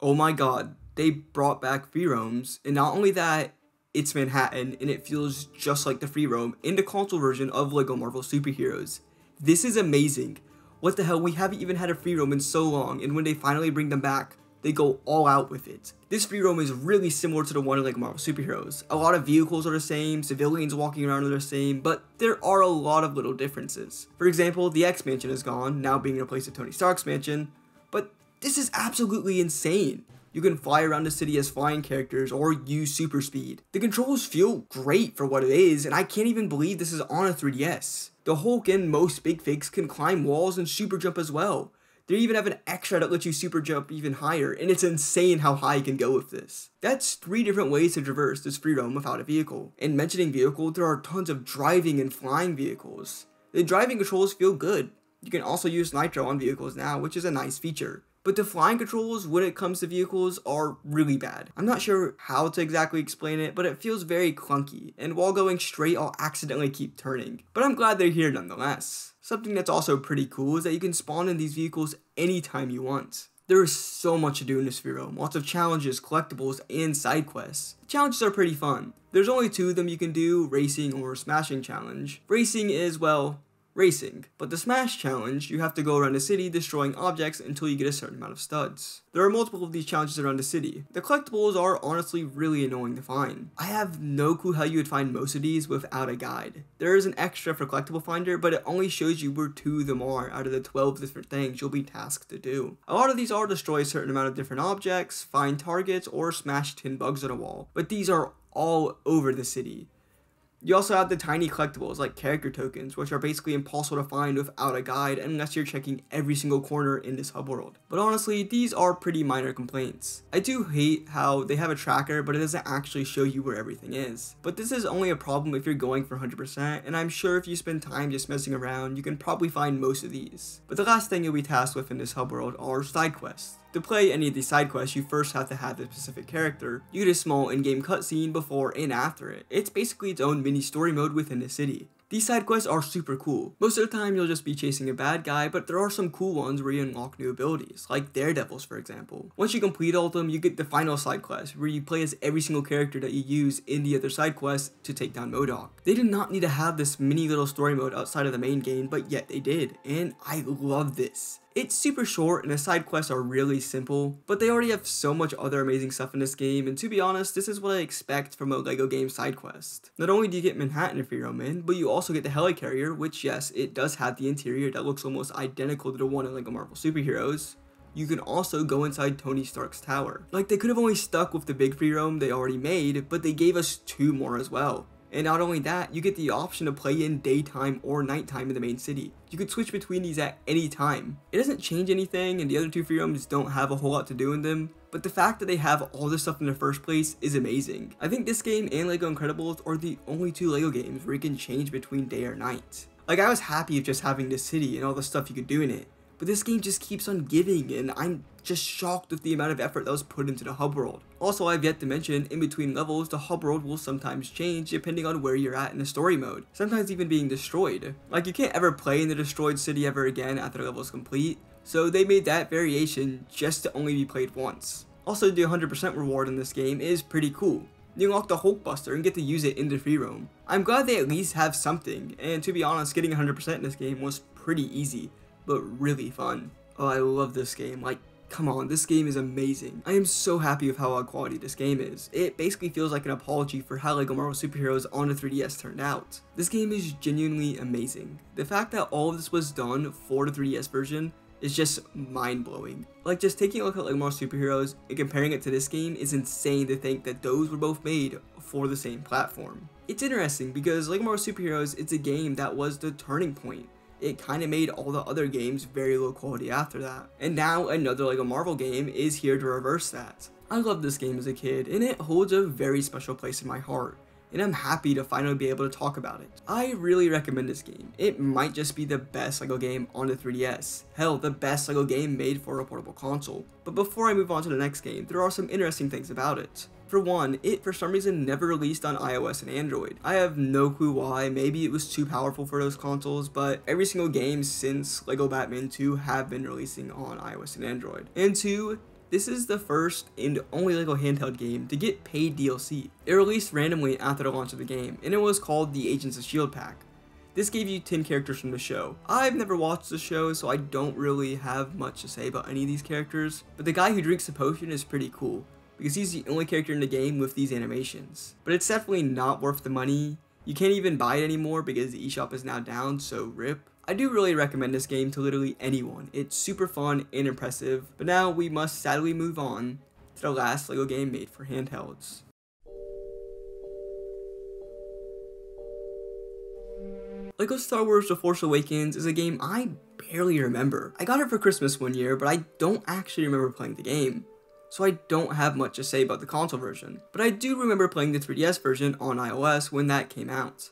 Oh my god, they brought back free roams, and not only that, it's Manhattan and it feels just like the free roam in the console version of LEGO Marvel Superheroes. This is amazing. What the hell, we haven't even had a free roam in so long, and when they finally bring them back, they go all out with it. This free roam is really similar to the one in like Marvel Superheroes. A lot of vehicles are the same, civilians walking around are the same, but there are a lot of little differences. For example, the X Mansion is gone, now being replaced with Tony Stark's mansion, but this is absolutely insane. You can fly around the city as flying characters or use super speed. The controls feel great for what it is, and I can't even believe this is on a 3DS. The Hulk and most big figs can climb walls and super jump as well. They even have an extra that lets you super jump even higher, and it's insane how high you can go with this. That's three different ways to traverse this free roam without a vehicle. And mentioning vehicle, there are tons of driving and flying vehicles. The driving controls feel good. You can also use nitro on vehicles now, which is a nice feature. But the flying controls when it comes to vehicles are really bad. I'm not sure how to exactly explain it, but it feels very clunky, and while going straight I'll accidentally keep turning. But I'm glad they're here nonetheless. Something that's also pretty cool is that you can spawn in these vehicles anytime you want. There is so much to do in this free roam, lots of challenges, collectibles, and side quests. The challenges are pretty fun. There's only two of them you can do, Racing or Smashing Challenge. Racing is, well, racing. But the Smash Challenge, you have to go around the city destroying objects until you get a certain amount of studs. There are multiple of these challenges around the city. The collectibles are honestly really annoying to find. I have no clue how you would find most of these without a guide. There is an extra for collectible finder, but it only shows you where two of them are out of the 12 different things you'll be tasked to do. A lot of these are destroy a certain amount of different objects, find targets, or smash tin bugs on a wall, but these are all over the city. You also have the tiny collectibles like character tokens, which are basically impossible to find without a guide unless you're checking every single corner in this hub world. But honestly, these are pretty minor complaints. I do hate how they have a tracker, but it doesn't actually show you where everything is. But this is only a problem if you're going for 100%, and I'm sure if you spend time just messing around, you can probably find most of these. But the last thing you'll be tasked with in this hub world are side quests. To play any of these side quests, you first have to have the specific character. You get a small in-game cutscene before and after it. It's basically its own mini story mode within the city. These side quests are super cool. Most of the time you'll just be chasing a bad guy, but there are some cool ones where you unlock new abilities, like Daredevil's for example. Once you complete all of them, you get the final side quest, where you play as every single character that you use in the other side quests to take down MODOK. They did not need to have this mini little story mode outside of the main game, but yet they did, and I love this. It's super short and the side quests are really simple, but they already have so much other amazing stuff in this game, and to be honest, this is what I expect from a LEGO game side quest. Not only do you get Manhattan if you're in, but you also get the helicarrier, which yes, it does have the interior that looks almost identical to the one in LEGO Marvel Superheroes, you can also go inside Tony Stark's tower. Like, they could have only stuck with the big free roam they already made, but they gave us two more as well. And not only that, you get the option to play in daytime or nighttime in the main city. You can switch between these at any time. It doesn't change anything and the other two free roams don't have a whole lot to do in them, but the fact that they have all this stuff in the first place is amazing. I think this game and LEGO Incredibles are the only two LEGO games where you can change between day or night. Like I was happy of just having this city and all the stuff you could do in it, but this game just keeps on giving and I'm just shocked with the amount of effort that was put into the hub world. Also, I've yet to mention, in between levels, the hub world will sometimes change depending on where you're at in the story mode, sometimes even being destroyed. Like, you can't ever play in the destroyed city ever again after the level is complete, so they made that variation just to only be played once. Also, the 100% reward in this game is pretty cool. You unlock the Hulkbuster and get to use it in the free roam. I'm glad they at least have something, and to be honest, getting 100% in this game was pretty easy but really fun. Oh, I love this game. Like, come on, this game is amazing. I am so happy with how high quality this game is. It basically feels like an apology for how LEGO Marvel Superheroes on the 3DS turned out. This game is genuinely amazing. The fact that all of this was done for the 3DS version is just mind-blowing. Like, just taking a look at LEGO Marvel Superheroes and comparing it to this game is insane to think that those were both made for the same platform. It's interesting because LEGO Marvel Superheroes, it's a game that was the turning point it kind of made all the other games very low quality after that. And now another LEGO Marvel game is here to reverse that. I loved this game as a kid, and it holds a very special place in my heart. and I'm happy to finally be able to talk about it. I really recommend this game. It might just be the best LEGO game on the 3DS. Hell, the best LEGO game made for a portable console. But before I move on to the next game, there are some interesting things about it. For one, it for some reason never released on iOS and Android. I have no clue why, maybe it was too powerful for those consoles, but every single game since LEGO Batman 2 have been releasing on iOS and Android. And two, this is the first and only LEGO handheld game to get paid DLC. It released randomly after the launch of the game, and it was called the Agents of S.H.I.E.L.D. pack. This gave you 10 characters from the show. I've never watched the show, so I don't really have much to say about any of these characters, but the guy who drinks the potion is pretty cool because he's the only character in the game with these animations. But it's definitely not worth the money. You can't even buy it anymore because the eShop is now down, so rip. I do really recommend this game to literally anyone. It's super fun and impressive, but now we must sadly move on to the last LEGO game made for handhelds. LEGO Star Wars The Force Awakens is a game I barely remember. I got it for Christmas one year, but I don't actually remember playing the game so I don't have much to say about the console version, but I do remember playing the 3DS version on iOS when that came out.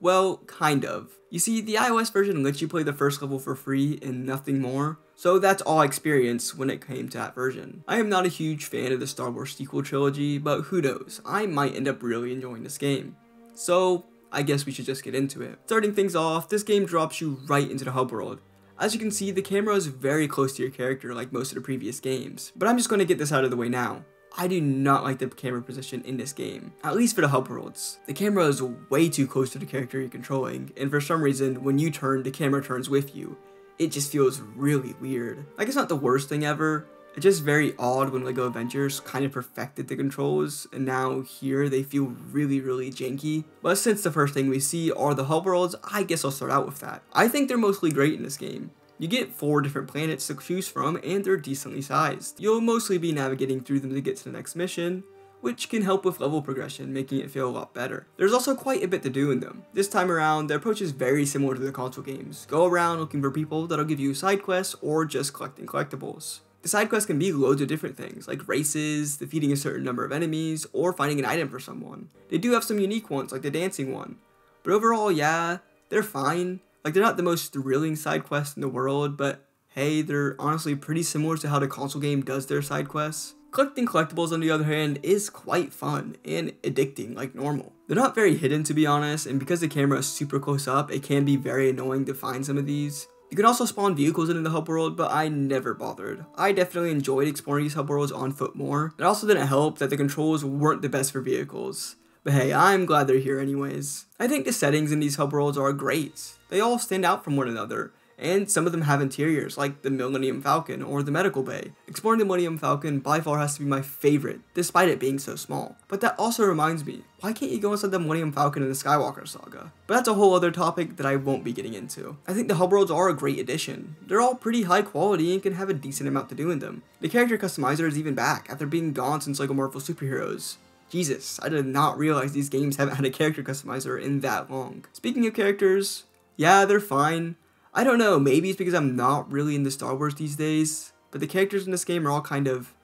Well, kind of. You see, the iOS version lets you play the first level for free and nothing more, so that's all I experienced when it came to that version. I am not a huge fan of the Star Wars sequel trilogy, but who knows, I might end up really enjoying this game. So, I guess we should just get into it. Starting things off, this game drops you right into the hub world, as you can see, the camera is very close to your character like most of the previous games, but I'm just going to get this out of the way now. I do not like the camera position in this game, at least for the hub worlds. The camera is way too close to the character you're controlling, and for some reason, when you turn, the camera turns with you. It just feels really weird. Like it's not the worst thing ever, it's just very odd when LEGO Avengers kind of perfected the controls, and now here they feel really, really janky. But since the first thing we see are the hub worlds, I guess I'll start out with that. I think they're mostly great in this game. You get four different planets to choose from, and they're decently sized. You'll mostly be navigating through them to get to the next mission, which can help with level progression, making it feel a lot better. There's also quite a bit to do in them. This time around, the approach is very similar to the console games. Go around looking for people that'll give you side quests or just collecting collectibles. The side quests can be loads of different things, like races, defeating a certain number of enemies, or finding an item for someone. They do have some unique ones, like the dancing one. But overall, yeah, they're fine. Like, they're not the most thrilling side quests in the world, but hey, they're honestly pretty similar to how the console game does their side quests. Collecting collectibles, on the other hand, is quite fun and addicting like normal. They're not very hidden to be honest, and because the camera is super close up, it can be very annoying to find some of these. You can also spawn vehicles in the hub world, but I never bothered. I definitely enjoyed exploring these hub worlds on foot more. It also didn't help that the controls weren't the best for vehicles. But hey, I'm glad they're here anyways. I think the settings in these hub worlds are great. They all stand out from one another, and some of them have interiors, like the Millennium Falcon or the Medical Bay. Exploring the Millennium Falcon by far has to be my favorite, despite it being so small. But that also reminds me, why can't you go inside the Millennium Falcon in the Skywalker Saga? But that's a whole other topic that I won't be getting into. I think the hub worlds are a great addition. They're all pretty high quality and can have a decent amount to do in them. The character customizer is even back after being gone since LEGO Marvel Superheroes. Jesus, I did not realize these games haven't had a character customizer in that long. Speaking of characters, yeah, they're fine. I don't know, maybe it's because I'm not really into Star Wars these days, but the characters in this game are all kind of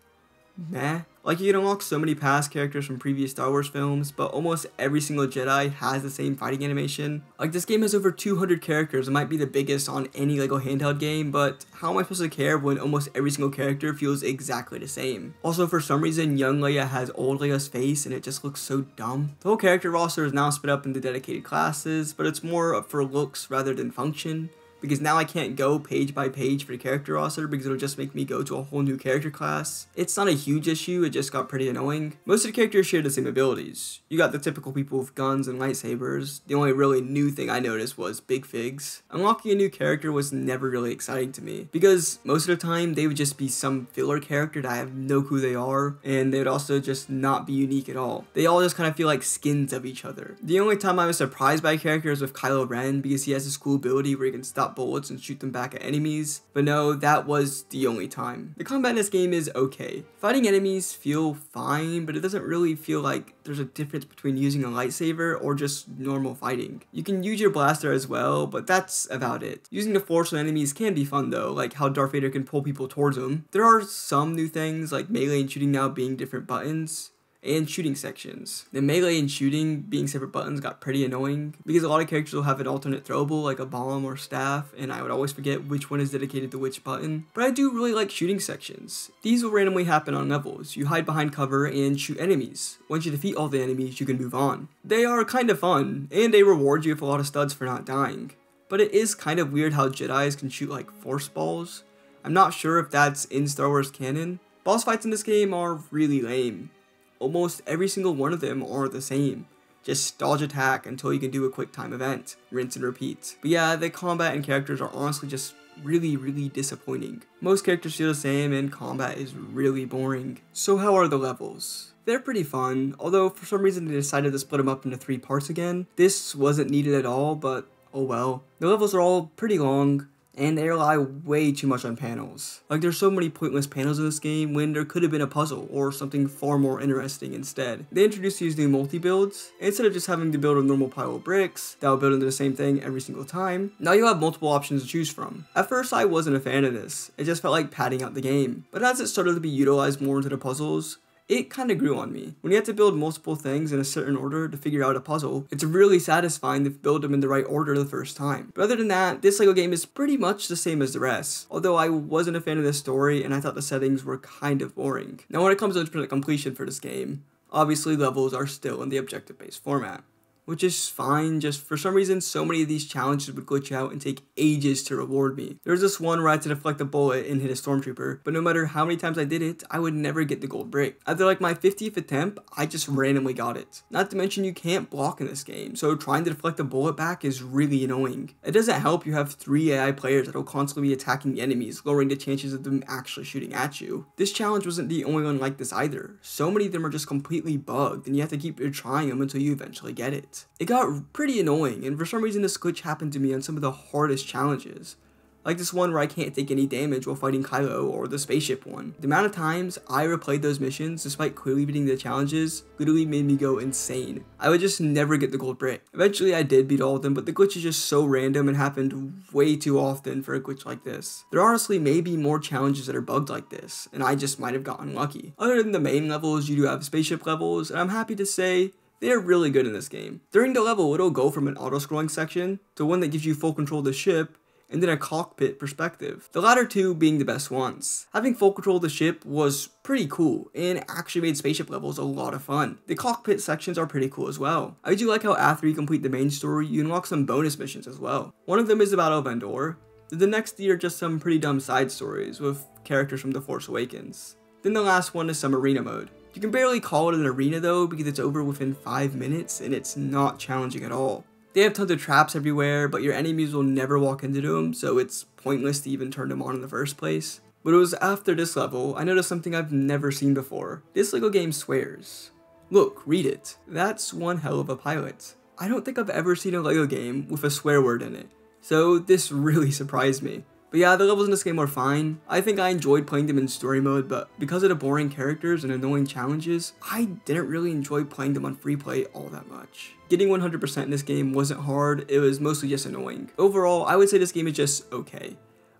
mm-hmm. meh. Like, you can unlock so many past characters from previous Star Wars films, but almost every single Jedi has the same fighting animation. Like, this game has over 200 characters, it might be the biggest on any LEGO handheld game, but how am I supposed to care when almost every single character feels exactly the same? Also, for some reason, young Leia has old Leia's face, and it just looks so dumb. The whole character roster is now split up into dedicated classes, but it's more for looks rather than function because now I can't go page by page for the character roster because it'll just make me go to a whole new character class. It's not a huge issue, it just got pretty annoying. Most of the characters share the same abilities. You got the typical people with guns and lightsabers. The only really new thing I noticed was Big Figs. Unlocking a new character was never really exciting to me because most of the time they would just be some filler character that I have no clue they are and they would also just not be unique at all. They all just kind of feel like skins of each other. The only time I was surprised by a character is with Kylo Ren because he has this cool ability where he can stop bullets and shoot them back at enemies, but no, that was the only time. The combat in this game is okay. Fighting enemies feel fine, but it doesn't really feel like there's a difference between using a lightsaber or just normal fighting. You can use your blaster as well, but that's about it. Using the force on enemies can be fun though, like how Darth Vader can pull people towards him. There are some new things, like melee and shooting now being different buttons, and shooting sections. The melee and shooting being separate buttons got pretty annoying because a lot of characters will have an alternate throwable like a bomb or staff and I would always forget which one is dedicated to which button. But I do really like shooting sections. These will randomly happen on levels. You hide behind cover and shoot enemies. Once you defeat all the enemies, you can move on. They are kind of fun and they reward you with a lot of studs for not dying. But it is kind of weird how Jedi's can shoot like force balls. I'm not sure if that's in Star Wars canon. Boss fights in this game are really lame almost every single one of them are the same. Just dodge attack until you can do a quick time event, rinse and repeat. But yeah, the combat and characters are honestly just really, really disappointing. Most characters feel the same and combat is really boring. So how are the levels? They're pretty fun, although for some reason they decided to split them up into three parts again. This wasn't needed at all, but oh well. The levels are all pretty long, and they rely way too much on panels. Like there's so many pointless panels in this game when there could have been a puzzle or something far more interesting instead. They introduced these new multi-builds. Instead of just having to build a normal pile of bricks that will build into the same thing every single time, now you have multiple options to choose from. At first I wasn't a fan of this, it just felt like padding out the game. But as it started to be utilized more into the puzzles, it kind of grew on me. When you have to build multiple things in a certain order to figure out a puzzle, it's really satisfying to build them in the right order the first time. But other than that, this LEGO game is pretty much the same as the rest, although I wasn't a fan of the story and I thought the settings were kind of boring. Now when it comes to completion for this game, obviously levels are still in the objective-based format which is fine, just for some reason so many of these challenges would glitch out and take ages to reward me. There was this one where I had to deflect a bullet and hit a stormtrooper, but no matter how many times I did it, I would never get the gold brick. After like my 50th attempt, I just randomly got it. Not to mention you can't block in this game, so trying to deflect a bullet back is really annoying. It doesn't help you have three AI players that will constantly be attacking the enemies, lowering the chances of them actually shooting at you. This challenge wasn't the only one like this either. So many of them are just completely bugged, and you have to keep trying them until you eventually get it. It got pretty annoying, and for some reason this glitch happened to me on some of the hardest challenges. Like this one where I can't take any damage while fighting Kylo, or the spaceship one. The amount of times I replayed those missions, despite clearly beating the challenges, literally made me go insane. I would just never get the gold brick. Eventually I did beat all of them, but the glitch is just so random and happened way too often for a glitch like this. There honestly may be more challenges that are bugged like this, and I just might have gotten lucky. Other than the main levels, you do have spaceship levels, and I'm happy to say they're really good in this game. During the level, it'll go from an auto-scrolling section to one that gives you full control of the ship, and then a cockpit perspective. The latter two being the best ones. Having full control of the ship was pretty cool, and actually made spaceship levels a lot of fun. The cockpit sections are pretty cool as well. I do like how after you complete the main story, you unlock some bonus missions as well. One of them is the Battle of Endor, the next three are just some pretty dumb side stories with characters from The Force Awakens. Then the last one is some arena mode. You can barely call it an arena though because it's over within 5 minutes and it's not challenging at all. They have tons of traps everywhere, but your enemies will never walk into them, so it's pointless to even turn them on in the first place. But it was after this level, I noticed something I've never seen before. This LEGO game swears. Look, read it. That's one hell of a pilot. I don't think I've ever seen a LEGO game with a swear word in it, so this really surprised me. But yeah, the levels in this game were fine. I think I enjoyed playing them in story mode, but because of the boring characters and annoying challenges, I didn't really enjoy playing them on free play all that much. Getting 100% in this game wasn't hard, it was mostly just annoying. Overall, I would say this game is just okay.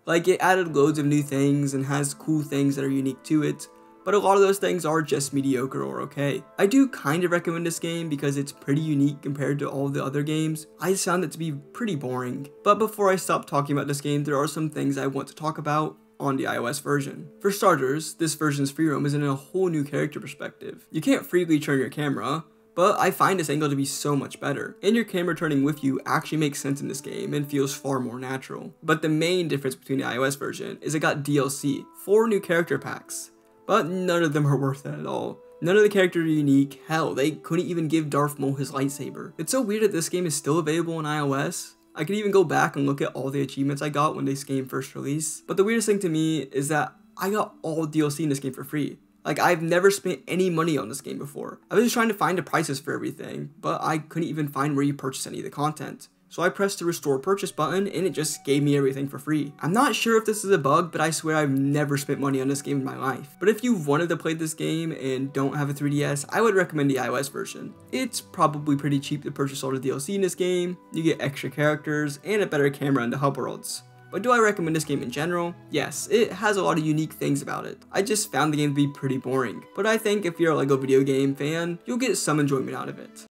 Like, it added loads of new things and has cool things that are unique to it, but a lot of those things are just mediocre or okay. I do kind of recommend this game because it's pretty unique compared to all the other games. I just found it to be pretty boring. But before I stop talking about this game, there are some things I want to talk about on the iOS version. For starters, this version's free roam is in a whole new character perspective. You can't freely turn your camera, but I find this angle to be so much better. And your camera turning with you actually makes sense in this game and feels far more natural. But the main difference between the iOS version is it got DLC, 4 new character packs but none of them are worth it at all. None of the characters are unique, hell, they couldn't even give Darth Maul his lightsaber. It's so weird that this game is still available on iOS. I could even go back and look at all the achievements I got when this game first released. But the weirdest thing to me is that I got all DLC in this game for free. Like, I've never spent any money on this game before. I was just trying to find the prices for everything, but I couldn't even find where you purchase any of the content. So I pressed the restore purchase button and it just gave me everything for free. I'm not sure if this is a bug, but I swear I've never spent money on this game in my life. But if you've wanted to play this game and don't have a 3DS, I would recommend the iOS version. It's probably pretty cheap to purchase all the DLC in this game, you get extra characters, and a better camera in the hub worlds. But do I recommend this game in general? Yes, it has a lot of unique things about it. I just found the game to be pretty boring, but I think if you're a LEGO video game fan, you'll get some enjoyment out of it.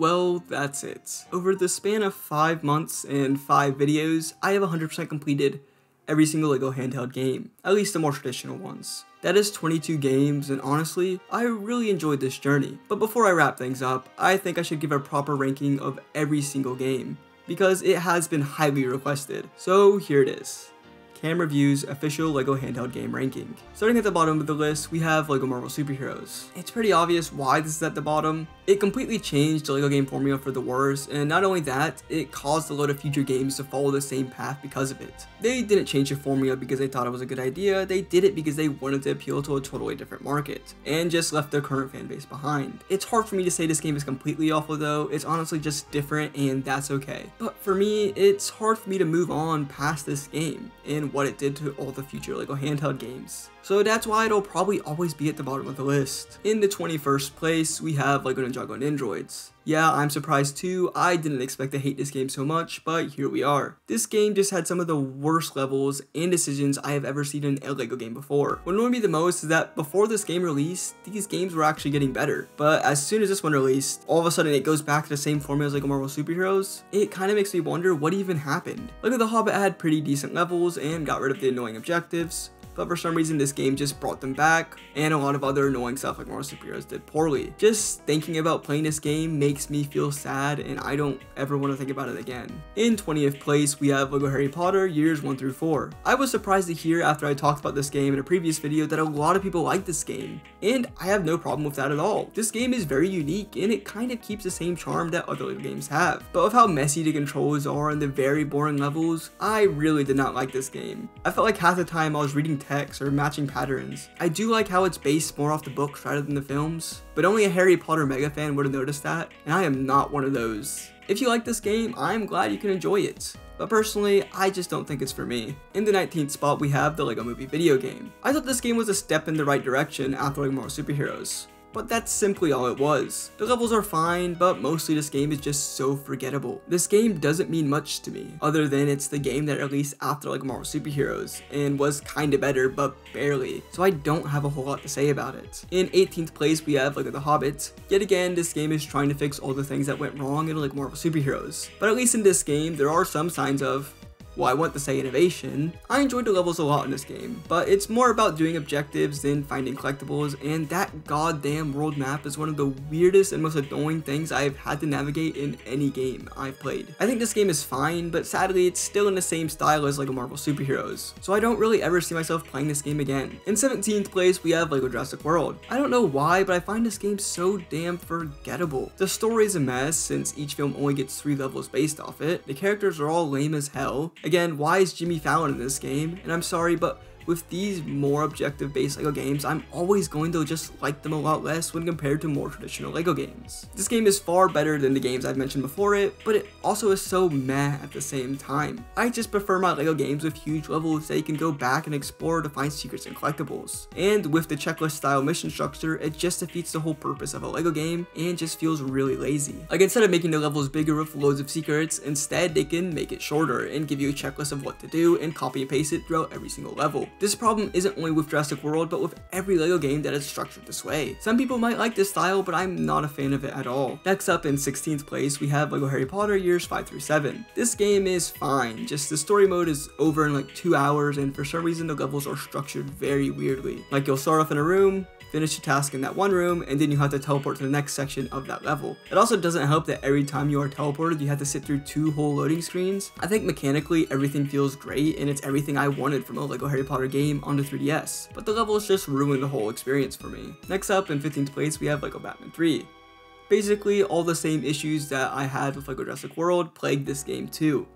Well, that's it. Over the span of 5 months and 5 videos, I have 100% completed every single LEGO handheld game, at least the more traditional ones. That is 22 games, and honestly, I really enjoyed this journey. But before I wrap things up, I think I should give a proper ranking of every single game because it has been highly requested. So here it is. Cam Review's official LEGO handheld game ranking. Starting at the bottom of the list, we have LEGO Marvel Superheroes. It's pretty obvious why this is at the bottom. It completely changed the LEGO game formula for the worse, and not only that, it caused a lot of future games to follow the same path because of it. They didn't change the formula because they thought it was a good idea, they did it because they wanted to appeal to a totally different market, and just left their current fan base behind. It's hard for me to say this game is completely awful though, it's honestly just different and that's okay. But for me, it's hard for me to move on past this game, and what it did to all the future LEGO handheld games. So that's why it'll probably always be at the bottom of the list. In the 21st place, we have LEGO Ninjago Nindroids. Yeah, I'm surprised too, I didn't expect to hate this game so much, but here we are. This game just had some of the worst levels and decisions I have ever seen in a LEGO game before. What annoyed me the most is that before this game released, these games were actually getting better. But as soon as this one released, all of a sudden it goes back to the same formula as LEGO Marvel Superheroes. It kind of makes me wonder what even happened. LEGO The Hobbit had pretty decent levels and got rid of the annoying objectives but for some reason this game just brought them back, and a lot of other annoying stuff like Marvel Superheroes did poorly. Just thinking about playing this game makes me feel sad, and I don't ever want to think about it again. In 20th place, we have LEGO Harry Potter Years 1 through 4. I was surprised to hear after I talked about this game in a previous video that a lot of people like this game, and I have no problem with that at all. This game is very unique, and it kind of keeps the same charm that other LEGO games have. But with how messy the controls are and the very boring levels, I really did not like this game. I felt like half the time I was reading text or matching patterns. I do like how it's based more off the books rather than the films, but only a Harry Potter mega fan would have noticed that, and I am not one of those. If you like this game, I'm glad you can enjoy it. But personally, I just don't think it's for me. In the 19th spot, we have the LEGO Movie video game. I thought this game was a step in the right direction after LEGO Marvel Superheroes but that's simply all it was. The levels are fine, but mostly this game is just so forgettable. This game doesn't mean much to me, other than it's the game that released after LEGO Marvel Superheroes, and was kinda better, but barely, so I don't have a whole lot to say about it. In 18th place, we have LEGO The Hobbit. Yet again, this game is trying to fix all the things that went wrong in LEGO Marvel Superheroes. But at least in this game, there are some signs of well, I want to say innovation. I enjoyed the levels a lot in this game, but it's more about doing objectives than finding collectibles, and that goddamn world map is one of the weirdest and most annoying things I've had to navigate in any game I've played. I think this game is fine, but sadly it's still in the same style as LEGO Marvel Superheroes, so I don't really ever see myself playing this game again. In 17th place, we have LEGO Jurassic World. I don't know why, but I find this game so damn forgettable. The story is a mess, since each film only gets 3 levels based off it, the characters are all lame as hell, Again, why is Jimmy Fallon in this game? And I'm sorry, but with these more objective based LEGO games, I'm always going to just like them a lot less when compared to more traditional LEGO games. This game is far better than the games I've mentioned before it, but it also is so meh at the same time. I just prefer my LEGO games with huge levels that you can go back and explore to find secrets and collectibles. And with the checklist style mission structure, it just defeats the whole purpose of a LEGO game and just feels really lazy. Like instead of making the levels bigger with loads of secrets, instead they can make it shorter and give you a checklist of what to do and copy and paste it throughout every single level. This problem isn't only with Jurassic World, but with every LEGO game that is structured this way. Some people might like this style, but I'm not a fan of it at all. Next up in 16th place, we have LEGO Harry Potter years 5 through 7. This game is fine, just the story mode is over in like 2 hours and for some reason the levels are structured very weirdly. Like you'll start off in a room, finish a task in that one room, and then you have to teleport to the next section of that level. It also doesn't help that every time you are teleported, you have to sit through two whole loading screens. I think mechanically, everything feels great, and it's everything I wanted from a LEGO Harry Potter game on the 3DS, but the levels just ruin the whole experience for me. Next up, in 15th place, we have LEGO Batman 3. Basically, all the same issues that I had with LEGO Jurassic World plagued this game too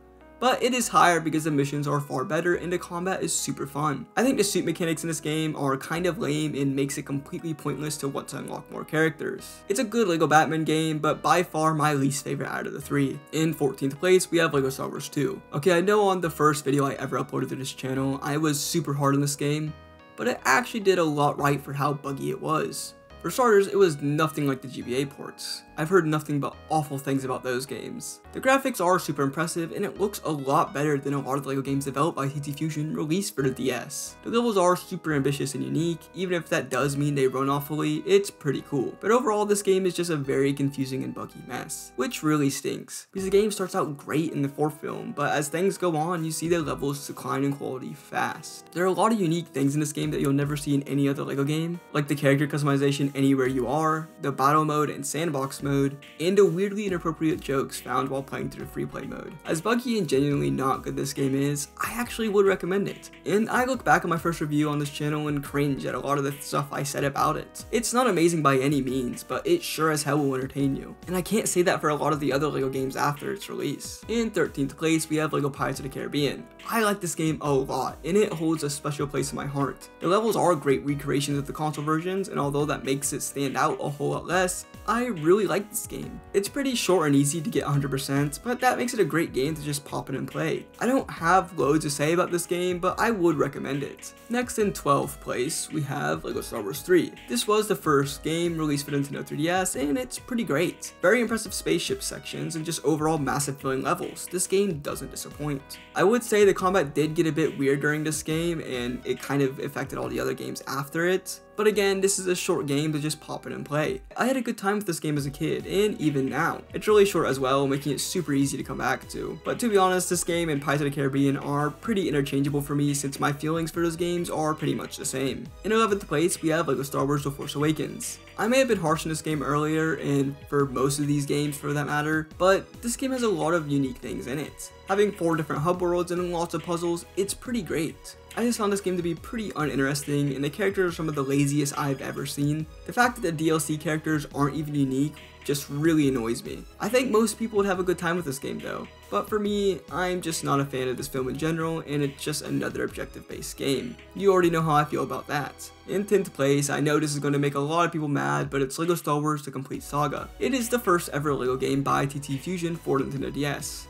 but it is higher because the missions are far better and the combat is super fun. I think the suit mechanics in this game are kind of lame and makes it completely pointless to want to unlock more characters. It's a good LEGO Batman game, but by far my least favorite out of the three. In 14th place, we have LEGO Star Wars 2. Okay, I know on the first video I ever uploaded to this channel, I was super hard on this game, but it actually did a lot right for how buggy it was. For starters, it was nothing like the GBA ports. I've heard nothing but awful things about those games. The graphics are super impressive and it looks a lot better than a lot of the LEGO games developed by TT Fusion released for the DS. The levels are super ambitious and unique, even if that does mean they run awfully, it's pretty cool. But overall, this game is just a very confusing and buggy mess, which really stinks, because the game starts out great in the fourth film, but as things go on, you see the levels decline in quality fast. There are a lot of unique things in this game that you'll never see in any other LEGO game, like the character customization anywhere you are, the battle mode and sandbox mode, and the weirdly inappropriate jokes found while playing through free play mode. As buggy and genuinely not good this game is, I actually would recommend it. And I look back at my first review on this channel and cringe at a lot of the stuff I said about it. It's not amazing by any means, but it sure as hell will entertain you. And I can't say that for a lot of the other LEGO games after its release. In 13th place, we have LEGO Pirates of the Caribbean. I like this game a lot, and it holds a special place in my heart. The levels are great recreations of the console versions, and although that makes it stand out a whole lot less, I really like this game. It's pretty short and easy to get 100%, but that makes it a great game to just pop in and play. I don't have loads to say about this game, but I would recommend it. Next in 12th place, we have LEGO Star Wars 3. This was the first game released for Nintendo 3DS, and it's pretty great. Very impressive spaceship sections and just overall massive filling levels. This game doesn't disappoint. I would say the combat did get a bit weird during this game, and it kind of affected all the other games after it, but again, this is a short game to just pop in and play. I had a good time with this game as a kid, and even now. It's really short as well, making it super easy to come back to. But to be honest, this game and Pirates of the Caribbean are pretty interchangeable for me since my feelings for those games are pretty much the same. In 11th place, we have LEGO Star Wars The Force Awakens. I may have been harsh in this game earlier, and for most of these games for that matter, but this game has a lot of unique things in it. Having four different hub worlds and lots of puzzles, it's pretty great. I just found this game to be pretty uninteresting, and the characters are some of the laziest I've ever seen. The fact that the DLC characters aren't even unique just really annoys me. I think most people would have a good time with this game though, but for me, I'm just not a fan of this film in general, and it's just another objective-based game. You already know how I feel about that. In 10th place, I know this is going to make a lot of people mad, but it's LEGO Star Wars The Complete Saga. It is the first ever LEGO game by TT Fusion for Nintendo DS.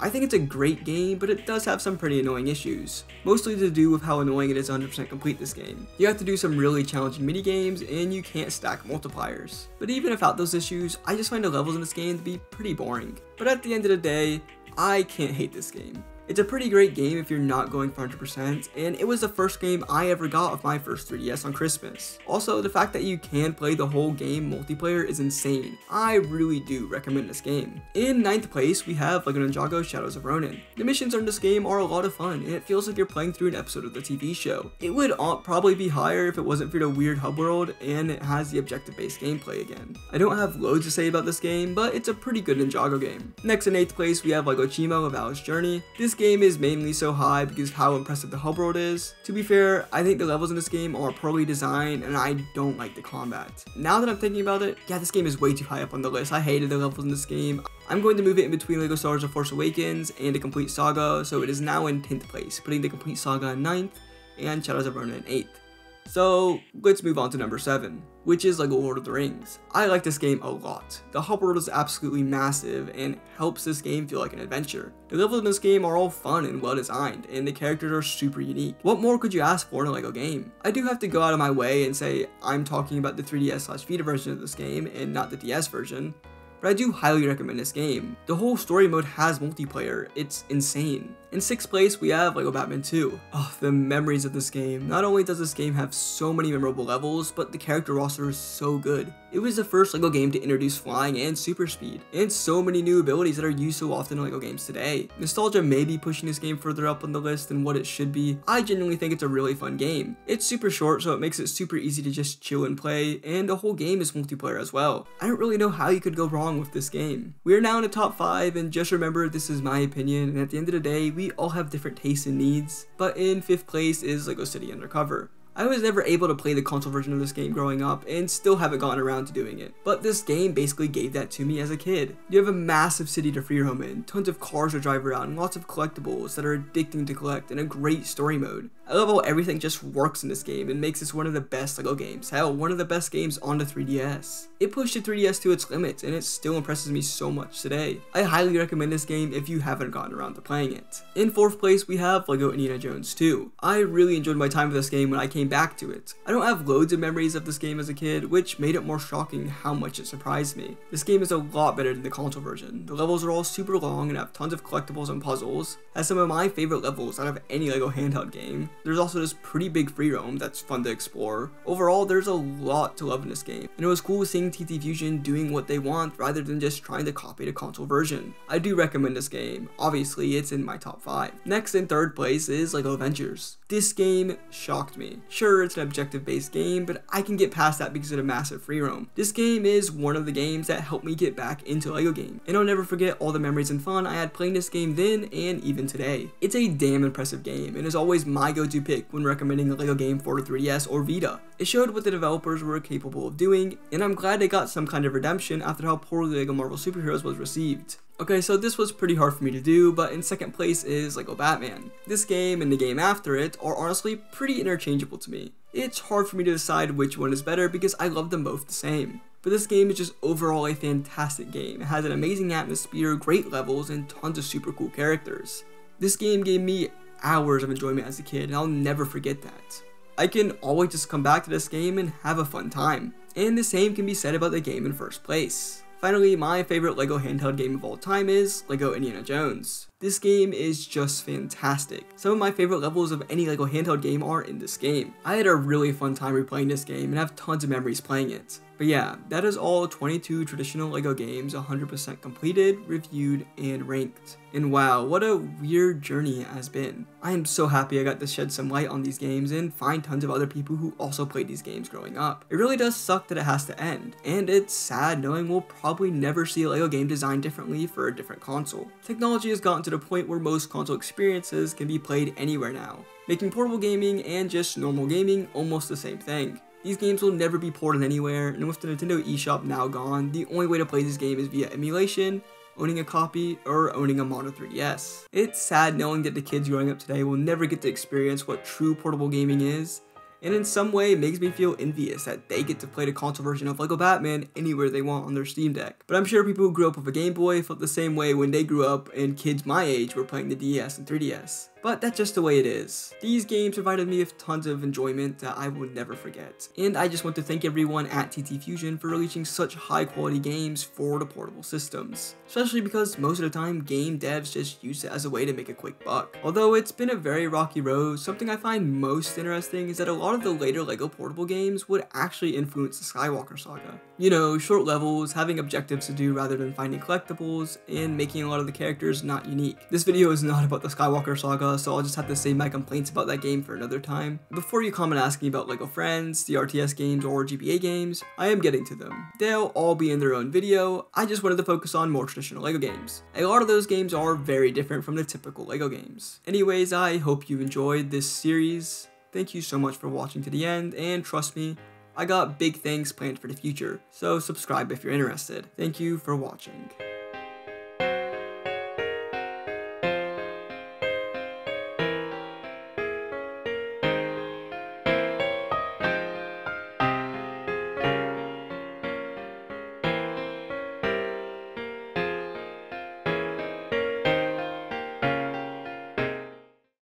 I think it's a great game, but it does have some pretty annoying issues, mostly to do with how annoying it is to 100% complete this game. You have to do some really challenging mini games, and you can't stack multipliers. But even without those issues, I just find the levels in this game to be pretty boring. But at the end of the day, I can't hate this game. It's a pretty great game if you're not going for 100%, and it was the first game I ever got of my first 3DS on Christmas. Also, the fact that you can play the whole game multiplayer is insane. I really do recommend this game. In 9th place, we have LEGO Ninjago Shadows of Ronin. The missions in this game are a lot of fun, and it feels like you're playing through an episode of the TV show. It would probably be higher if it wasn't for the weird hub world, and it has the objective-based gameplay again. I don't have loads to say about this game, but it's a pretty good Ninjago game. Next in 8th place, we have LEGO Chima Laval's Journey. This game is mainly so high because of how impressive the hub world is. To be fair, I think the levels in this game are poorly designed and I don't like the combat. Now that I'm thinking about it, yeah, this game is way too high up on the list. I hated the levels in this game. I'm going to move it in between LEGO Star Wars The Force Awakens and The Complete Saga, so it is now in 10th place, putting The Complete Saga in 9th and Shadows of Ronin in 8th. So let's move on to number 7, which is LEGO Lord of the Rings. I like this game a lot. The hub world is absolutely massive and helps this game feel like an adventure. The levels in this game are all fun and well designed, and the characters are super unique. What more could you ask for in a LEGO game? I do have to go out of my way and say I'm talking about the 3DS slash Vita version of this game and not the DS version, but I do highly recommend this game. The whole story mode has multiplayer, it's insane. In 6th place, we have LEGO Batman 2. Oh, the memories of this game. Not only does this game have so many memorable levels, but the character roster is so good. It was the first LEGO game to introduce flying and super speed, and so many new abilities that are used so often in LEGO games today. Nostalgia may be pushing this game further up on the list than what it should be. I genuinely think it's a really fun game. It's super short, so it makes it super easy to just chill and play, and the whole game is multiplayer as well. I don't really know how you could go wrong with this game. We are now in the top 5, and just remember this is my opinion, and at the end of the day, we all have different tastes and needs, but in 5th place is LEGO City Undercover. I was never able to play the console version of this game growing up and still haven't gotten around to doing it. But this game basically gave that to me as a kid. You have a massive city to free roam in, tons of cars to drive around, lots of collectibles that are addicting to collect, and a great story mode. I love how everything just works in this game and makes this one of the best LEGO games. Hell, one of the best games on the 3DS. It pushed the 3DS to its limits and it still impresses me so much today. I highly recommend this game if you haven't gotten around to playing it. In 4th place we have LEGO Indiana Jones 2. I really enjoyed my time with this game when I came back to it. I don't have loads of memories of this game as a kid, which made it more shocking how much it surprised me. This game is a lot better than the console version. The levels are all super long and have tons of collectibles and puzzles, has some of my favorite levels out of any LEGO handheld game. There's also this pretty big free roam that's fun to explore. Overall, there's a lot to love in this game, and it was cool seeing TT Fusion doing what they want rather than just trying to copy the console version. I do recommend this game. Obviously, it's in my top 5. Next in third place is LEGO Avengers. This game shocked me. Sure, it's an objective based game, but I can get past that because of the massive free roam. This game is one of the games that helped me get back into LEGO game, and I'll never forget all the memories and fun I had playing this game then and even today. It's a damn impressive game, and is always my go-to pick when recommending a LEGO game for the 3DS or Vita. It showed what the developers were capable of doing, and I'm glad they got some kind of redemption after how poorly LEGO Marvel Superheroes was received. Okay, so this was pretty hard for me to do, but in second place is LEGO Batman. This game and the game after it are honestly pretty interchangeable to me. It's hard for me to decide which one is better because I love them both the same. But this game is just overall a fantastic game. It has an amazing atmosphere, great levels, and tons of super cool characters. This game gave me hours of enjoyment as a kid, and I'll never forget that. I can always just come back to this game and have a fun time. And the same can be said about the game in first place. Finally, my favorite LEGO handheld game of all time is LEGO Indiana Jones. This game is just fantastic. Some of my favorite levels of any LEGO handheld game are in this game. I had a really fun time replaying this game and have tons of memories playing it. But yeah, that is all 22 traditional LEGO games 100% completed, reviewed, and ranked. And wow, what a weird journey it has been. I am so happy I got to shed some light on these games and find tons of other people who also played these games growing up. It really does suck that it has to end, and it's sad knowing we'll probably never see a LEGO game designed differently for a different console. Technology has gotten to the point where most console experiences can be played anywhere now, making portable gaming and just normal gaming almost the same thing. These games will never be ported anywhere, and with the Nintendo eShop now gone, the only way to play this game is via emulation, owning a copy, or owning a Mono 3DS. It's sad knowing that the kids growing up today will never get to experience what true portable gaming is, and in some way it makes me feel envious that they get to play the console version of LEGO Batman anywhere they want on their Steam Deck. But I'm sure people who grew up with a Game Boy felt the same way when they grew up and kids my age were playing the DS and 3DS but that's just the way it is. These games provided me with tons of enjoyment that I will never forget. And I just want to thank everyone at TT Fusion for releasing such high quality games for the portable systems. Especially because most of the time game devs just use it as a way to make a quick buck. Although it's been a very rocky road, something I find most interesting is that a lot of the later LEGO portable games would actually influence the Skywalker saga. You know, short levels, having objectives to do rather than finding collectibles, and making a lot of the characters not unique. This video is not about the Skywalker saga so I'll just have to save my complaints about that game for another time. Before you comment asking about LEGO Friends, the RTS games, or GBA games, I am getting to them. They'll all be in their own video, I just wanted to focus on more traditional LEGO games. A lot of those games are very different from the typical LEGO games. Anyways, I hope you enjoyed this series. Thank you so much for watching to the end, and trust me, I got big things planned for the future, so subscribe if you're interested. Thank you for watching.